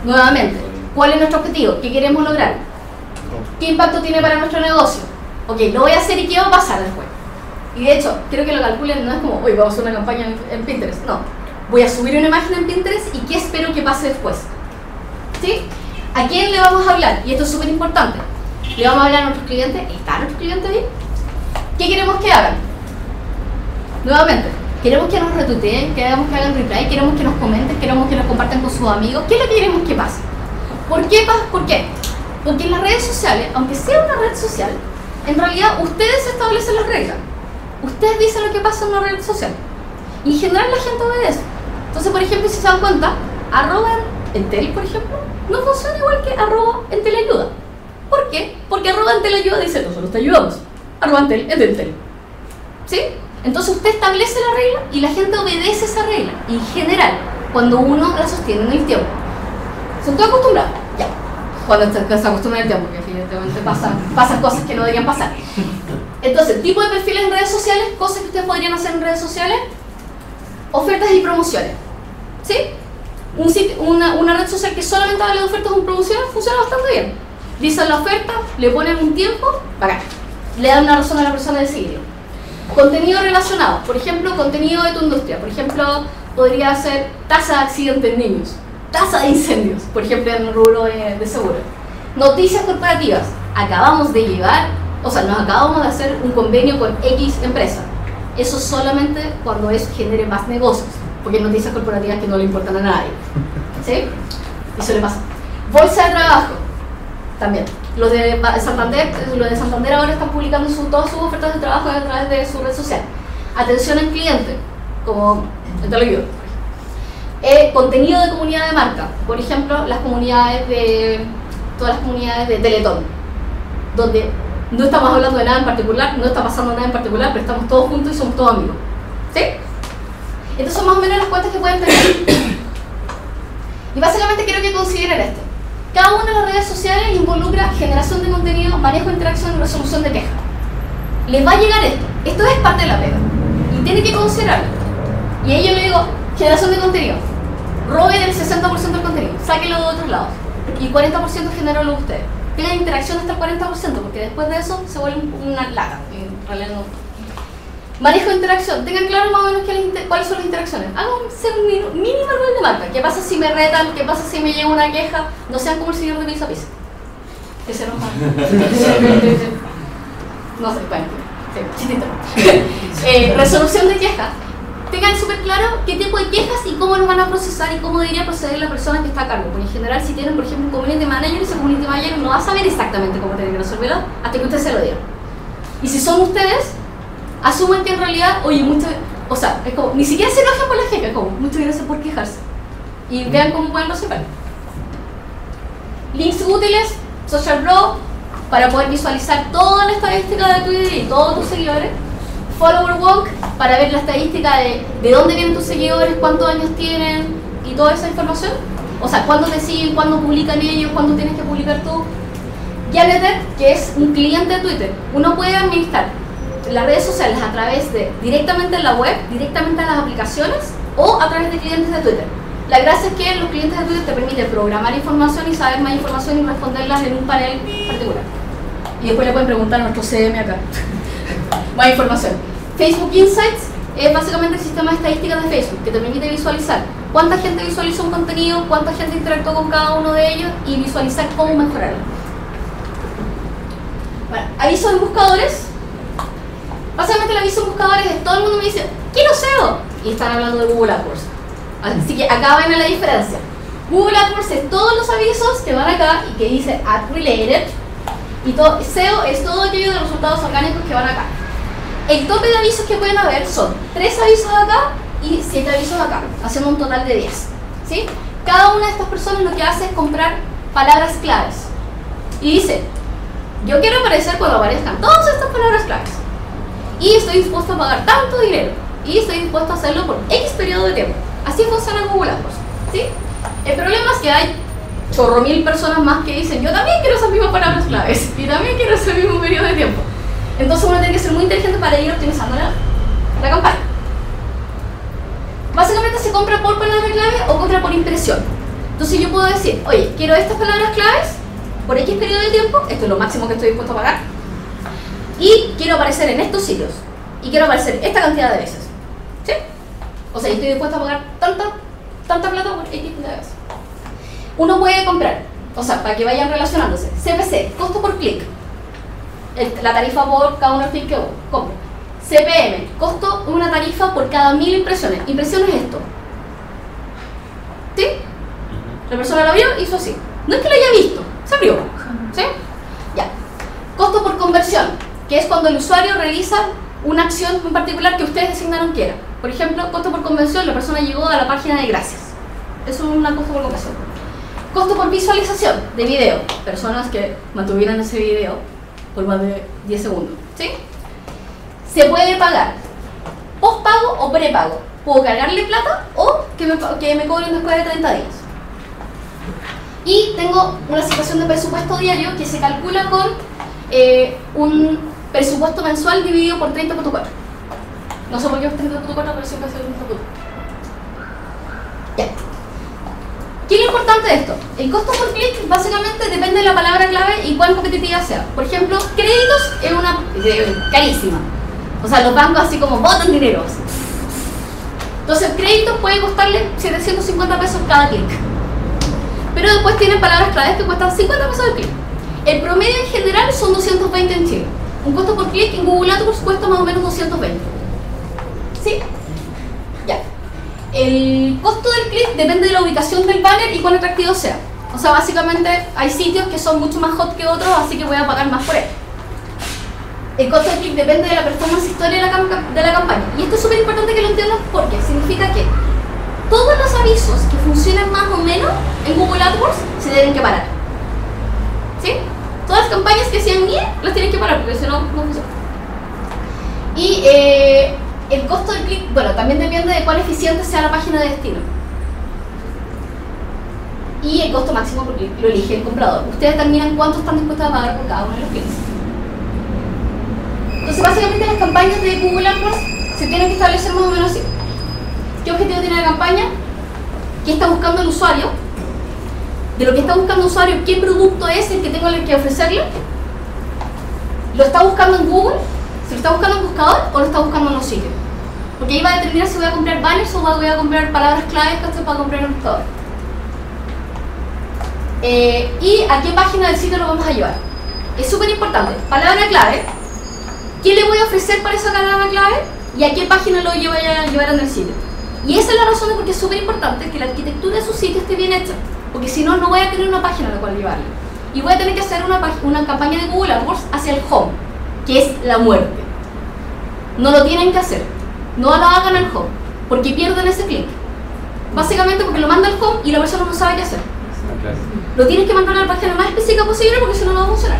nuevamente, ¿cuál es nuestro objetivo? ¿Qué queremos lograr? ¿Qué impacto tiene para nuestro negocio? Ok, lo voy a hacer y qué va a pasar después. Y de hecho, quiero que lo calculen, no es como, uy, vamos a hacer una campaña en, en Pinterest. No, voy a subir una imagen en Pinterest y qué espero que pase después. ¿Sí? ¿A quién le vamos a hablar? Y esto es súper importante. ¿Le vamos a hablar a nuestros clientes? ¿Están nuestros clientes ahí? ¿Qué queremos que hagan? Nuevamente, queremos que nos retuiteen, queremos que hagan reply, queremos que nos comenten, queremos que nos compartan con sus amigos. ¿Qué es lo que queremos que pase? ¿Por qué? pa- ¿Por qué? Porque en las redes sociales, aunque sea una red social, en realidad ustedes establecen las reglas. Ustedes dicen lo que pasa en una red social. Y en general la gente obedece. Entonces, por ejemplo, si se dan cuenta, arroba en tel, por ejemplo, no funciona igual que arroba teleayuda. ¿Por qué? Porque arroba teleayuda dice, nosotros te ayudamos. Arroba en tel es del tel. ¿Sí? Entonces usted establece la regla y la gente obedece esa regla. En general, cuando uno la sostiene en el tiempo. ¿Son todos acostumbrados? Ya. Cuando se se acostumbran el tiempo, porque evidentemente pasan cosas que no deberían pasar. Entonces, tipo de perfiles en redes sociales, cosas que ustedes podrían hacer en redes sociales, ofertas y promociones. ¿Sí? Un sitio- una, una red social que solamente habla de ofertas y promociones funciona bastante bien. Dicen la oferta, le ponen un tiempo, bacán. Le dan una razón a la persona de seguirlo. Contenido relacionado, por ejemplo, contenido de tu industria. Por ejemplo, podría ser tasa de accidentes en niños, tasa de incendios, por ejemplo, en el rubro de, de seguro. Noticias corporativas. Acabamos de llevar, o sea, nos acabamos de hacer un convenio con X empresa. Eso solamente cuando eso genere más negocios, porque hay noticias corporativas que no le importan a nadie. ¿Sí? Eso le pasa. Bolsa de trabajo. También. Los de Santander, los de Santander ahora están publicando su, todas sus ofertas de trabajo a través de su red social. Atención al cliente, como en Televideo. Eh, contenido de comunidad de marca. Por ejemplo, las comunidades de. todas las comunidades de Teletón. Donde no estamos hablando de nada en particular, no está pasando nada en particular, pero estamos todos juntos y somos todos amigos. ¿Sí? Estas son más o menos las cuentas que pueden tener. Y básicamente quiero que consideren esto. Cada una de las redes sociales involucra generación de contenido, manejo de interacción y resolución de quejas. Les va a llegar esto. Esto es parte de la pega. Y tienen que considerarlo. Y ahí yo le digo, generación de contenido. Robe del 60% del contenido. Sáquenlo de otros lados. Y 40% genéralo ustedes. Tengan interacción hasta el 40%, porque después de eso se vuelve una lata. En realidad no. Manejo de interacción. Tengan claro más o menos qué cuáles son las interacciones. Hagan mínimo rol de marca. ¿Qué pasa si me retan? ¿Qué pasa si me llega una queja? No sean como el señor de Pizza Pizza. Que se enoja. no sé, bueno. Sí. Eh, resolución de quejas. Tengan súper claro qué tipo de quejas y cómo los van a procesar y cómo debería proceder la persona que está a cargo. Porque en general, si tienen, por ejemplo, un community manager, ese community manager no va a saber exactamente cómo tiene que resolverlo hasta que usted se lo diga. Y si son ustedes, asumen que en realidad, oye, mucho, o sea, es como, ni siquiera se enojan por la es como, muchas gracias por quejarse. Y vean cómo pueden resolver. Links útiles, Social Bro, para poder visualizar toda la estadística de Twitter y todos tus seguidores. Follower Walk, para ver la estadística de, de dónde vienen tus seguidores, cuántos años tienen y toda esa información. O sea, cuándo te siguen, cuándo publican ellos, cuándo tienes que publicar tú. Janitor, que es un cliente de Twitter. Uno puede administrar las redes sociales a través de directamente en la web, directamente en las aplicaciones o a través de clientes de Twitter. La gracia es que los clientes de Twitter te permiten programar información y saber más información y responderlas en un panel particular. Y después le pueden preguntar a nuestro CM acá. más información. Facebook Insights es básicamente el sistema de estadísticas de Facebook que te permite visualizar cuánta gente visualizó un contenido, cuánta gente interactuó con cada uno de ellos y visualizar cómo mejorarlo. Bueno, aviso de buscadores. Básicamente el aviso de buscadores es todo el mundo me dice, quiero SEO. Y están hablando de Google AdWords. Así que acá ven la diferencia. Google AdWords es todos los avisos que van acá y que dice Ad Related. Y todo, SEO es todo aquello de resultados orgánicos que van acá. El tope de avisos que pueden haber son 3 avisos acá y 7 avisos acá, haciendo un total de 10. ¿sí? Cada una de estas personas lo que hace es comprar palabras claves. Y dice, yo quiero aparecer cuando aparezcan todas estas palabras claves. Y estoy dispuesto a pagar tanto dinero. Y estoy dispuesto a hacerlo por X periodo de tiempo. Así funciona Google AdWords. ¿sí? El problema es que hay chorro mil personas más que dicen, yo también quiero esas mismas palabras claves. Y también quiero ese mismo periodo de tiempo. Entonces uno tiene que ser muy inteligente para ir optimizando la, la campaña. Básicamente se compra por palabra clave o compra por impresión. Entonces yo puedo decir, oye, quiero estas palabras claves por X periodo de tiempo, esto es lo máximo que estoy dispuesto a pagar, y quiero aparecer en estos sitios, y quiero aparecer esta cantidad de veces. ¿Sí? O sea, yo estoy dispuesto a pagar tanta, tanta plata por X cantidad de veces. Uno puede comprar, o sea, para que vayan relacionándose, CPC, costo por clic, la tarifa por cada uno de los clics que compro. CPM, costo una tarifa por cada mil impresiones. Impresiones es esto. ¿Sí? La persona lo vio y hizo así. No es que lo haya visto, se abrió. ¿Sí? Ya. Costo por conversión, que es cuando el usuario realiza una acción en particular que ustedes designaron que era. Por ejemplo, costo por conversión, la persona llegó a la página de gracias. Es una costo por conversión. Costo por visualización de video. Personas que mantuvieran ese video por más de 10 segundos. ¿Sí? Se puede pagar postpago o prepago. Puedo cargarle plata o que me, que me cobren después de 30 días. Y tengo una situación de presupuesto diario que se calcula con eh, un presupuesto mensual dividido por 30 por 4. No sé por qué es 30 por 4, pero siempre es 30 por 4. Ya. ¿Qué es lo importante de esto? El costo por clic básicamente depende de la palabra clave y cuán competitiva sea. Por ejemplo, créditos es una eh, carísima. O sea, los bancos así como botan dinero. Entonces, créditos puede costarle 750 pesos cada clic. Pero después tienen palabras claves que cuestan 50 pesos el clic. El promedio en general son 220 en Chile. Un costo por clic en Google AdWords cuesta más o menos 220. ¿Sí? Ya. El costo del clic depende de la ubicación del banner y cuán atractivo sea. O sea, básicamente hay sitios que son mucho más hot que otros, así que voy a pagar más por él. El costo del clic depende de la performance historia de la, de la campaña. Y esto es súper importante que lo entiendas porque significa que todos los avisos que funcionen más o menos en Google AdWords se tienen que parar. ¿Sí? Todas las campañas que sean bien las tienen que parar porque si no, no funciona. Y eh, el costo del clic, bueno, también depende de cuán eficiente sea la página de destino. Y el costo máximo lo elige el comprador. Ustedes determinan cuánto están dispuestos a pagar por cada uno de los clics. Entonces, básicamente las campañas de Google AdWords se tienen que establecer más o menos así. ¿Qué objetivo tiene la campaña? ¿Qué está buscando el usuario? De lo que está buscando el usuario, ¿qué producto es el que tengo que ofrecerle? ¿Lo está buscando en Google? ¿Se lo está buscando en buscador o lo está buscando en los sitios? Porque ahí va a determinar si voy a comprar banners o voy a comprar palabras claves que para comprar en el buscador. Eh, ¿Y a qué página del sitio lo vamos a llevar? Es súper importante. Palabra clave. ¿Qué le voy a ofrecer para esa palabra clave? ¿Y a qué página lo voy a llevar en el sitio? Y esa es la razón de por qué es súper importante que la arquitectura de su sitio esté bien hecha. Porque si no, no voy a tener una página a la cual llevarle. Y voy a tener que hacer una, una campaña de Google AdWords hacia el home, que es la muerte. No lo tienen que hacer. No lo hagan al home, porque pierden ese clic. Básicamente porque lo manda al home y la persona no sabe qué hacer. Lo tienes que mandar a la página más específica posible porque si no, no va a funcionar.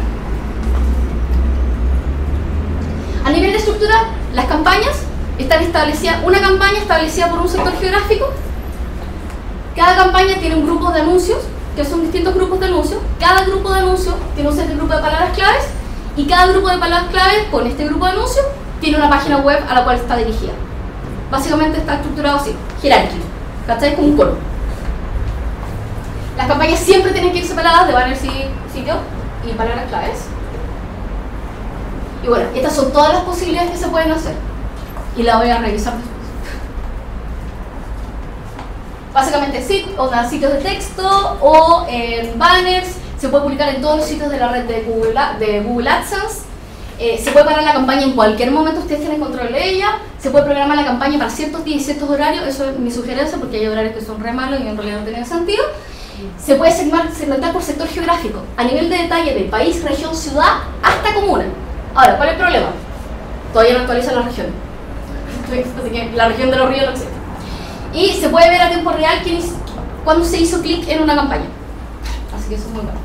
A nivel de estructura, las campañas están establecidas, una campaña establecida por un sector geográfico. Cada campaña tiene un grupo de anuncios, que son distintos grupos de anuncios. Cada grupo de anuncios tiene un set de grupo de palabras claves y cada grupo de palabras claves con este grupo de anuncios tiene una página web a la cual está dirigida. Básicamente está estructurado así, jerárquico. ¿Cachai? Como un coro. Las campañas siempre tienen que ir separadas de banners y sitios y palabras claves. Y bueno, estas son todas las posibilidades que se pueden hacer. Y la voy a revisar después. Básicamente sit, o sea, sitios de texto o banners, se puede publicar en todos los sitios de la red de Google, de AdSense. Eh, se puede parar la campaña en cualquier momento, ustedes tienen control de ella. Se puede programar la campaña para ciertos días y ciertos horarios, eso es mi sugerencia porque hay horarios que son re malos y en realidad no tienen sentido. Se puede segmentar por sector geográfico, a nivel de detalle de país, región, ciudad, hasta comuna. Ahora, ¿cuál es el problema? Todavía no actualiza la región. Así que la región de los ríos no existe. Y se puede ver a tiempo real quién cuando se hizo clic en una campaña. Así que eso es muy bueno.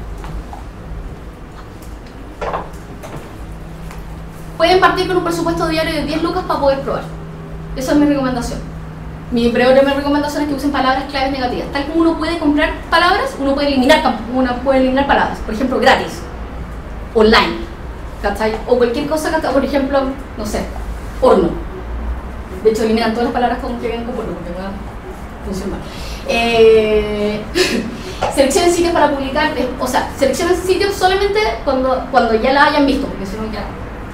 Pueden partir con un presupuesto diario de 10 lucas para poder probar. Esa es mi recomendación. Mi primera recomendación es que usen palabras claves negativas. Tal como uno puede comprar palabras, uno puede eliminar, uno puede eliminar palabras. Por ejemplo, gratis, online ¿cachai? O cualquier cosa, por ejemplo, no sé, horno. De hecho, eliminan todas las palabras con que vengan con porque no funciona mal. Eh, seleccionen sitios para publicar, o sea, seleccionen sitios solamente cuando, cuando ya la hayan visto, porque si no ya,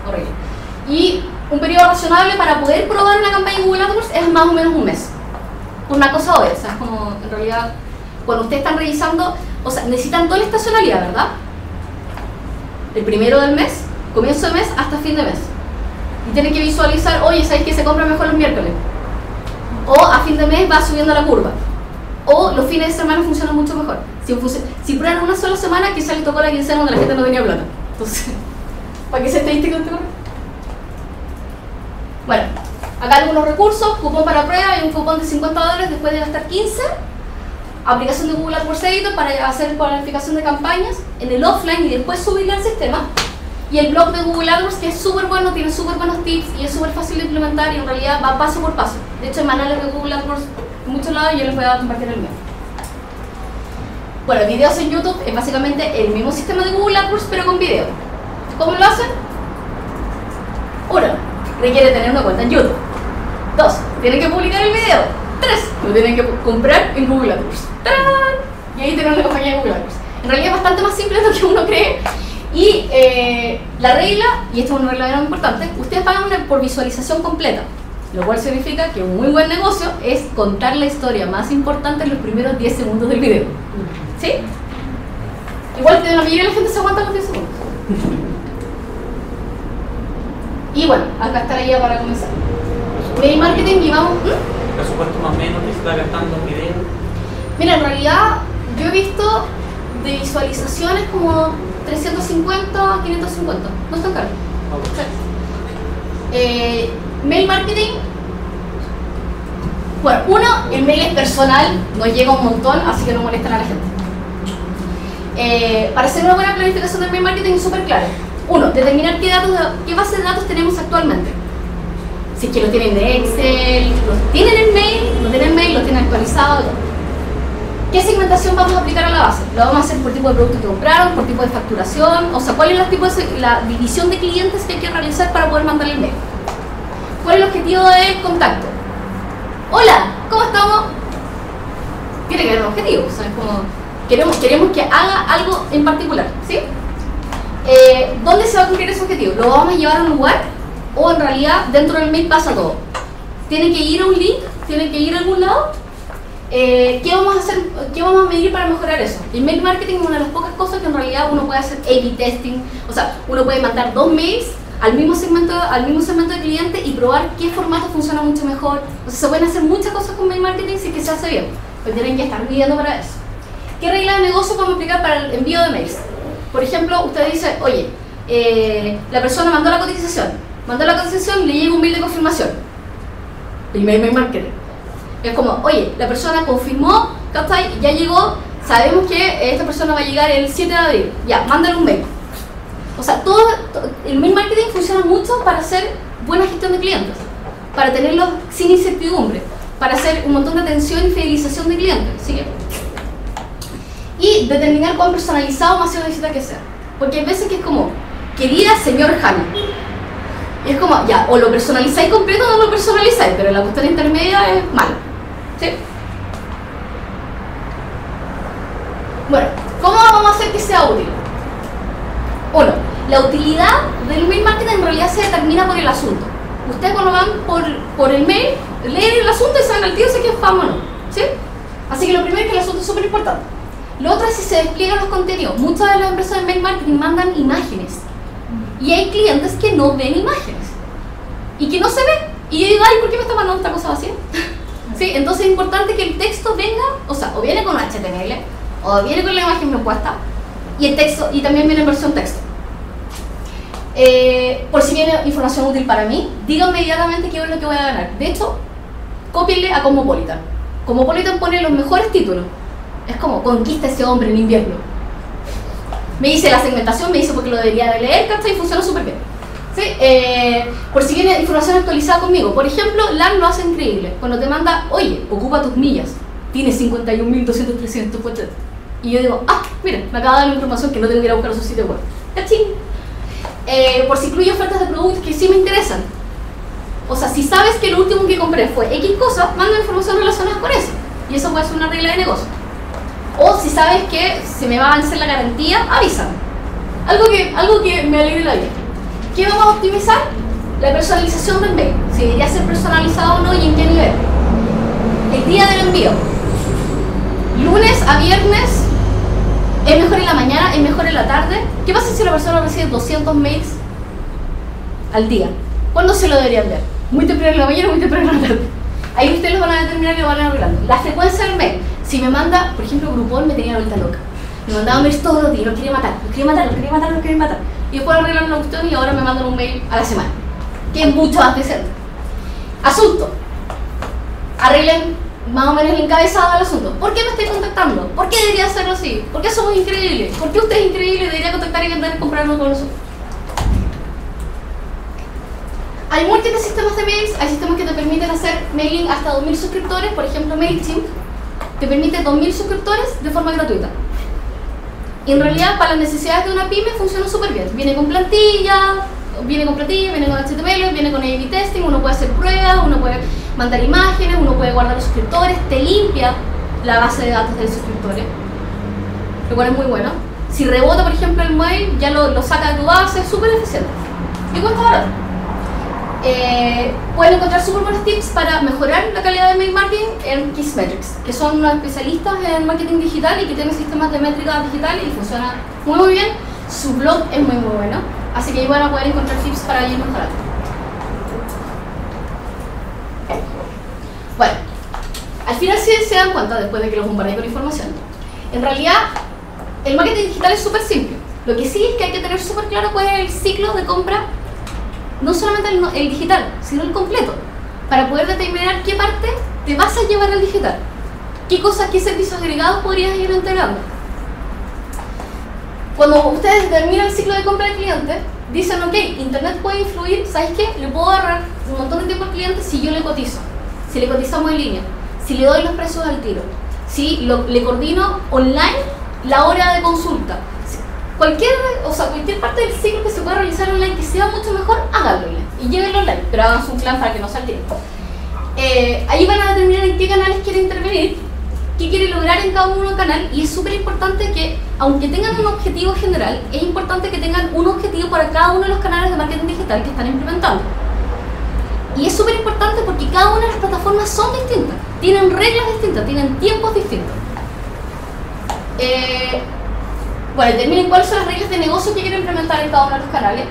horrible. Y un periodo razonable para poder probar una campaña en Google AdWords es más o menos un mes. Una cosa o esa, es como en realidad cuando ustedes están revisando, o sea, necesitan toda la estacionalidad, ¿verdad? El primero del mes comienzo de mes hasta fin de mes. Y tiene que visualizar, oye, ¿sabes que se compra mejor los miércoles? O a fin de mes va subiendo la curva. O los fines de semana funcionan mucho mejor. Si, si prueban una sola semana, quizá les tocó la quincena donde la gente no tenía plata. Entonces, ¿para qué se estadística este Bueno, acá algunos recursos, cupón para prueba y un cupón de 50 dólares después de gastar 15. Aplicación de Google AdWords Editor para hacer planificación de campañas en el offline y después subirla al sistema. Y el blog de Google AdWords que es súper bueno, tiene súper buenos tips y es súper fácil de implementar y en realidad va paso por paso. De hecho hay manuales de Google AdWords en muchos lados y yo les voy a compartir el mío. Bueno, videos en YouTube es básicamente el mismo sistema de Google AdWords pero con video. ¿Cómo lo hacen? Uno, requiere tener una cuenta en YouTube. Dos, tienen que publicar el video. Tres, lo tienen que comprar en Google AdWords. Y ahí tienen una compañía de Google AdWords. En realidad es bastante más simple de lo que uno cree y eh, la regla, y esto es una regla muy importante, ustedes pagan por visualización completa, lo cual significa que un muy buen negocio es contar la historia más importante en los primeros 10 segundos del video. ¿Sí? Igual que la mayoría de la gente se aguanta los 10 segundos. Y bueno, acá está la guía para comenzar. Mail marketing y vamos. ¿Mm?
¿Presupuesto más o menos que se está gastando en video?
Mira, en realidad yo he visto de visualizaciones como 350 550. No es tan caro. Eh, mail marketing. Bueno, uno, el mail es personal, nos llega un montón, así que no molestan a la gente. Eh, para hacer una buena planificación del mail marketing es súper claro. Uno, determinar qué, datos, qué base de datos tenemos actualmente. Si es que lo tienen de Excel, los tienen en mail, lo tienen en mail, lo tienen actualizado. ¿Qué segmentación vamos a aplicar a la base? ¿Lo vamos a hacer por tipo de producto que compraron, por tipo de facturación? O sea, ¿cuál es la, tipo de la división de clientes que hay que realizar para poder mandarle el mail? ¿Cuál es el objetivo del contacto? Hola, ¿cómo estamos? Tiene que haber un objetivo, o sea, es como queremos, queremos que haga algo en particular, ¿sí? Eh, ¿Dónde se va a cumplir ese objetivo? ¿Lo vamos a llevar a un lugar o en realidad dentro del mail pasa todo? ¿Tiene que ir a un link? ¿Tiene que ir a algún lado? Eh, ¿qué, vamos a hacer, ¿Qué vamos a medir para mejorar eso? El mail marketing es una de las pocas cosas que en realidad uno puede hacer A-B testing, o sea, uno puede mandar dos mails al mismo segmento al mismo segmento de cliente y probar qué formato funciona mucho mejor. O sea, se pueden hacer muchas cosas con mail marketing si es que se hace bien, pero tienen que estar midiendo para eso. ¿Qué regla de negocio podemos aplicar para el envío de mails? Por ejemplo, usted dice, oye, eh, la persona mandó la cotización, mandó la cotización, le llega un mail de confirmación. Primer mail marketing. Es como, oye, la persona confirmó, ¿cachai? Ya llegó, sabemos que esta persona va a llegar el 7 de abril. Ya, mándale un mail. O sea, todo, to- el mail marketing funciona mucho para hacer buena gestión de clientes, para tenerlos sin incertidumbre, para hacer un montón de atención y fidelización de clientes. ¿sí? Y determinar cuán personalizado más se necesita que sea. Porque hay veces que es como, querida señor Hanna. Y es como, ya, o lo personalizáis completo o no lo personalizáis, pero la cuestión intermedia es mala. ¿Sí? Bueno, ¿cómo vamos a hacer que sea útil? Uno, la utilidad del mail marketing en realidad se determina por el asunto. Ustedes cuando van por, por el mail, leen el asunto y saben al tío si es spam o no. ¿Sí? Así que lo primero es que el asunto es súper importante. Lo otro es si se despliegan los contenidos. Muchas de las empresas de mail marketing mandan imágenes. Y hay clientes que no ven imágenes. Y que no se ven. Y yo digo, ay, ¿por qué me está mandando esta cosa vacía? ¿Sí? Entonces es importante que el texto venga, o sea, o viene con HTML, o viene con la imagen bien puesta, y el texto, y también viene en versión texto. Eh, por si viene información útil para mí, diga inmediatamente qué es lo que voy a ganar. De hecho, cópienle a Cosmopolitan. Cosmopolitan pone los mejores títulos. Es como, conquista ese hombre en invierno. Me dice la segmentación, me dice porque lo debería de leer, ¿cachai? Y funciona súper bien. ¿Sí? Eh, por si viene información actualizada conmigo. Por ejemplo, LAN lo hace increíble. Cuando te manda, oye, ocupa tus millas. Tienes 51.200, 300, pues, Y yo digo, ah, mira, me acaba de dar la información que no tengo que ir a buscar a su sitio web. Eh, por si incluye ofertas de productos que sí me interesan. O sea, si sabes que lo último que compré fue X cosa, manda información relacionada con eso. Y eso puede ser una regla de negocio. O si sabes que se me va a vencer la garantía, avísame. Algo que, algo que me alegre la vida. ¿Qué vamos a optimizar? La personalización del mail. Si debería ser personalizado o no y en qué nivel. El día del envío. Lunes a viernes. ¿Es mejor en la mañana? ¿Es mejor en la tarde? ¿Qué pasa si la persona recibe 200 mails al día? ¿Cuándo se lo deberían ver? ¿Muy temprano en la mañana o muy temprano en la tarde? Ahí ustedes lo van a determinar y lo van a arreglando. La frecuencia del mail. Si me manda, por ejemplo, Groupon me tenía vuelta loca. Me mandaba mails todos los días, los quería matar, los quería matar, los quería matar, los quería matar. Y después arreglaron la cuestión y ahora me mandan un mail a la semana. Que es mucho más decente. Asunto. Arreglen más o menos el encabezado del asunto. ¿Por qué me estoy contactando? ¿Por qué debería hacerlo así? ¿Por qué somos increíbles? ¿Por qué usted es increíble y debería contactar y y comprarnos con nosotros? Hay múltiples sistemas de mails, hay sistemas que te permiten hacer mailing hasta 2.000 suscriptores, por ejemplo MailChimp te permite 2.000 suscriptores de forma gratuita. Y en realidad para las necesidades de una pyme funciona súper bien. Viene con plantilla, viene con plantilla, viene con HTML, viene con A-B testing, uno puede hacer pruebas, uno puede mandar imágenes, uno puede guardar los suscriptores, te limpia la base de datos de suscriptores, lo cual es muy bueno. Si rebota, por ejemplo, el mail, ya lo, lo saca de tu base, es súper eficiente. Y cuesta barato. Eh, pueden encontrar súper buenos tips para mejorar la calidad de mail marketing en Kissmetrics, que son unos especialistas en marketing digital y que tienen sistemas de métricas digitales y funciona muy muy bien. Su blog es muy muy bueno, así que ahí van a poder encontrar tips para ir mejorando. Bueno, al final sí se dan cuenta, después de que los bombardeé con información, en realidad el marketing digital es súper simple. Lo que sí es que hay que tener súper claro cuál es el ciclo de compra no solamente el, digital, sino el completo, para poder determinar qué parte te vas a llevar al digital, qué cosas, qué servicios agregados podrías ir integrando. Cuando ustedes determinan el ciclo de compra del cliente, dicen, ok, Internet puede influir, ¿sabes qué? Le puedo ahorrar un montón de tiempo al cliente si yo le cotizo, si le cotizamos en línea, si le doy los precios al tiro, si le coordino online la hora de consulta. Cualquier, o sea, cualquier parte del ciclo que se pueda realizar online que sea mucho mejor, háganlo online y llévenlo online, pero hagan un plan para que no salten. Eh, ahí van a determinar en qué canales quiere intervenir, qué quiere lograr en cada uno del canal y es súper importante que, aunque tengan un objetivo general, es importante que tengan un objetivo para cada uno de los canales de marketing digital que están implementando. Y es súper importante porque cada una de las plataformas son distintas, tienen reglas distintas, tienen tiempos distintos. Eh, bueno, determinen cuáles son las reglas de negocio que quieren implementar en cada uno de los canales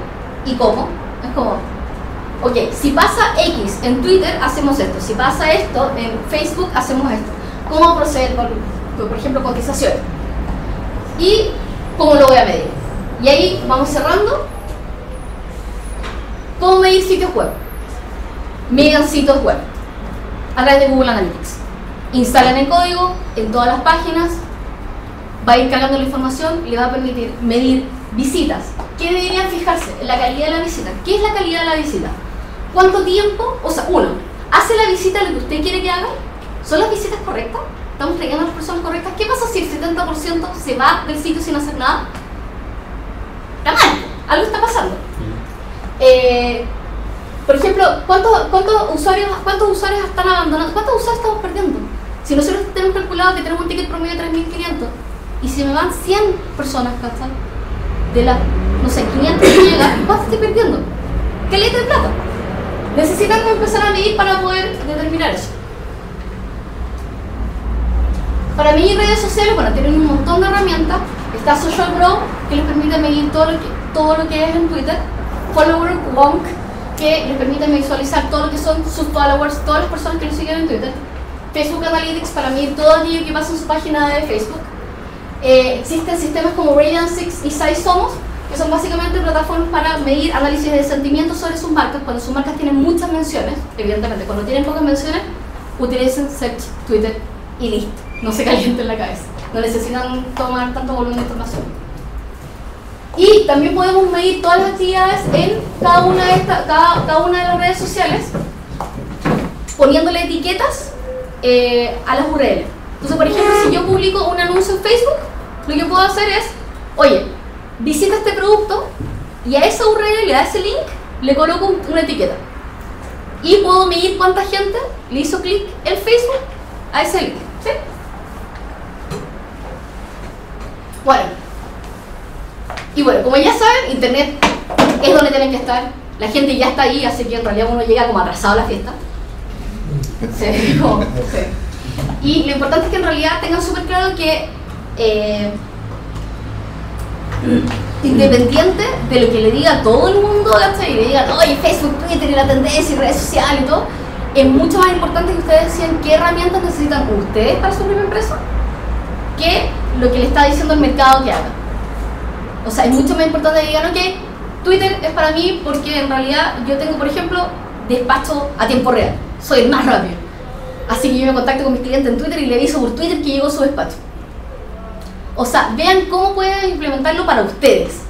y cómo. Es como, ok, si pasa X en Twitter, hacemos esto. Si pasa esto en Facebook, hacemos esto. ¿Cómo proceder con, por ejemplo, cotizaciones? Y cómo lo voy a medir. Y ahí vamos cerrando. ¿Cómo medir sitios web? Midan sitios web a través de Google Analytics. Instalan el código en todas las páginas, va a ir cargando la información y le va a permitir medir visitas. ¿Qué deberían fijarse? En la calidad de la visita. ¿Qué es la calidad de la visita? ¿Cuánto tiempo? O sea, uno, ¿hace la visita lo que usted quiere que haga? ¿Son las visitas correctas? ¿Estamos trayendo a las personas correctas? ¿Qué pasa si el 70% se va del sitio sin hacer nada? Está mal, algo está pasando. Eh, por ejemplo, ¿cuántos, cuántos, usuarios, ¿cuántos usuarios están abandonando? ¿Cuántos usuarios estamos perdiendo? Si nosotros tenemos calculado que tenemos un ticket promedio de 3.500 y si me van 100 personas, ¿cachai? De las, no sé, 500 que llegan, ¿cuánto estoy perdiendo? ¿Qué letra de plata? Necesitamos empezar a medir para poder determinar eso. Para medir redes sociales, bueno, tienen un montón de herramientas. Está Social Pro, que les permite medir todo lo que, todo lo que es en Twitter. Follower Wonk, que les permite visualizar todo lo que son sus followers, todas las personas que lo siguen en Twitter. Facebook Analytics para medir todo aquello que pasa en su página de Facebook. Eh, existen sistemas como Radiant 6 y Sizomos, que son básicamente plataformas para medir análisis de sentimientos sobre sus marcas. Cuando sus marcas tienen muchas menciones, evidentemente, cuando tienen pocas menciones, utilicen Search, Twitter y listo. No se calienten la cabeza. No necesitan tomar tanto volumen de información. Y también podemos medir todas las actividades en cada una de, esta- cada una de las redes sociales, poniéndole etiquetas eh, a las URL. Entonces, por ejemplo, si yo publico un anuncio en Facebook, lo que puedo hacer es, oye, visita este producto y a esa URL, a ese link, le coloco un- una etiqueta. Y puedo medir cuánta gente le hizo clic en Facebook a ese link. ¿sí? Bueno, y bueno, como ya saben, Internet es donde tienen que estar. La gente ya está ahí, así que en realidad uno llega como atrasado a la fiesta. Sí, como-. Y lo importante es que en realidad tengan súper claro que eh, independiente de lo que le diga todo el mundo, ¿cachai? Y le digan, oye, Facebook, Twitter y la tendencia y redes sociales y todo, es mucho más importante que ustedes decían qué herramientas necesitan ustedes para su propia empresa que lo que le está diciendo el mercado que haga. O sea, es mucho más importante que digan, ok, Twitter es para mí porque en realidad yo tengo, por ejemplo, despacho a tiempo real. Soy el más rápido. Así que yo me contacto con mis clientes en Twitter y le aviso por Twitter que llegó su despacho. O sea, vean cómo pueden implementarlo para ustedes.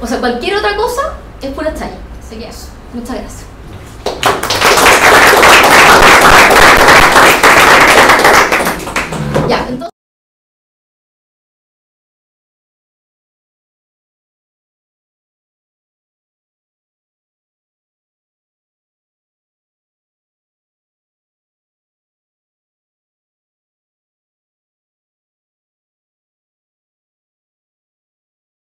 O sea, cualquier otra cosa es pura chaya. Así que eso. Muchas gracias. Ya, entonces...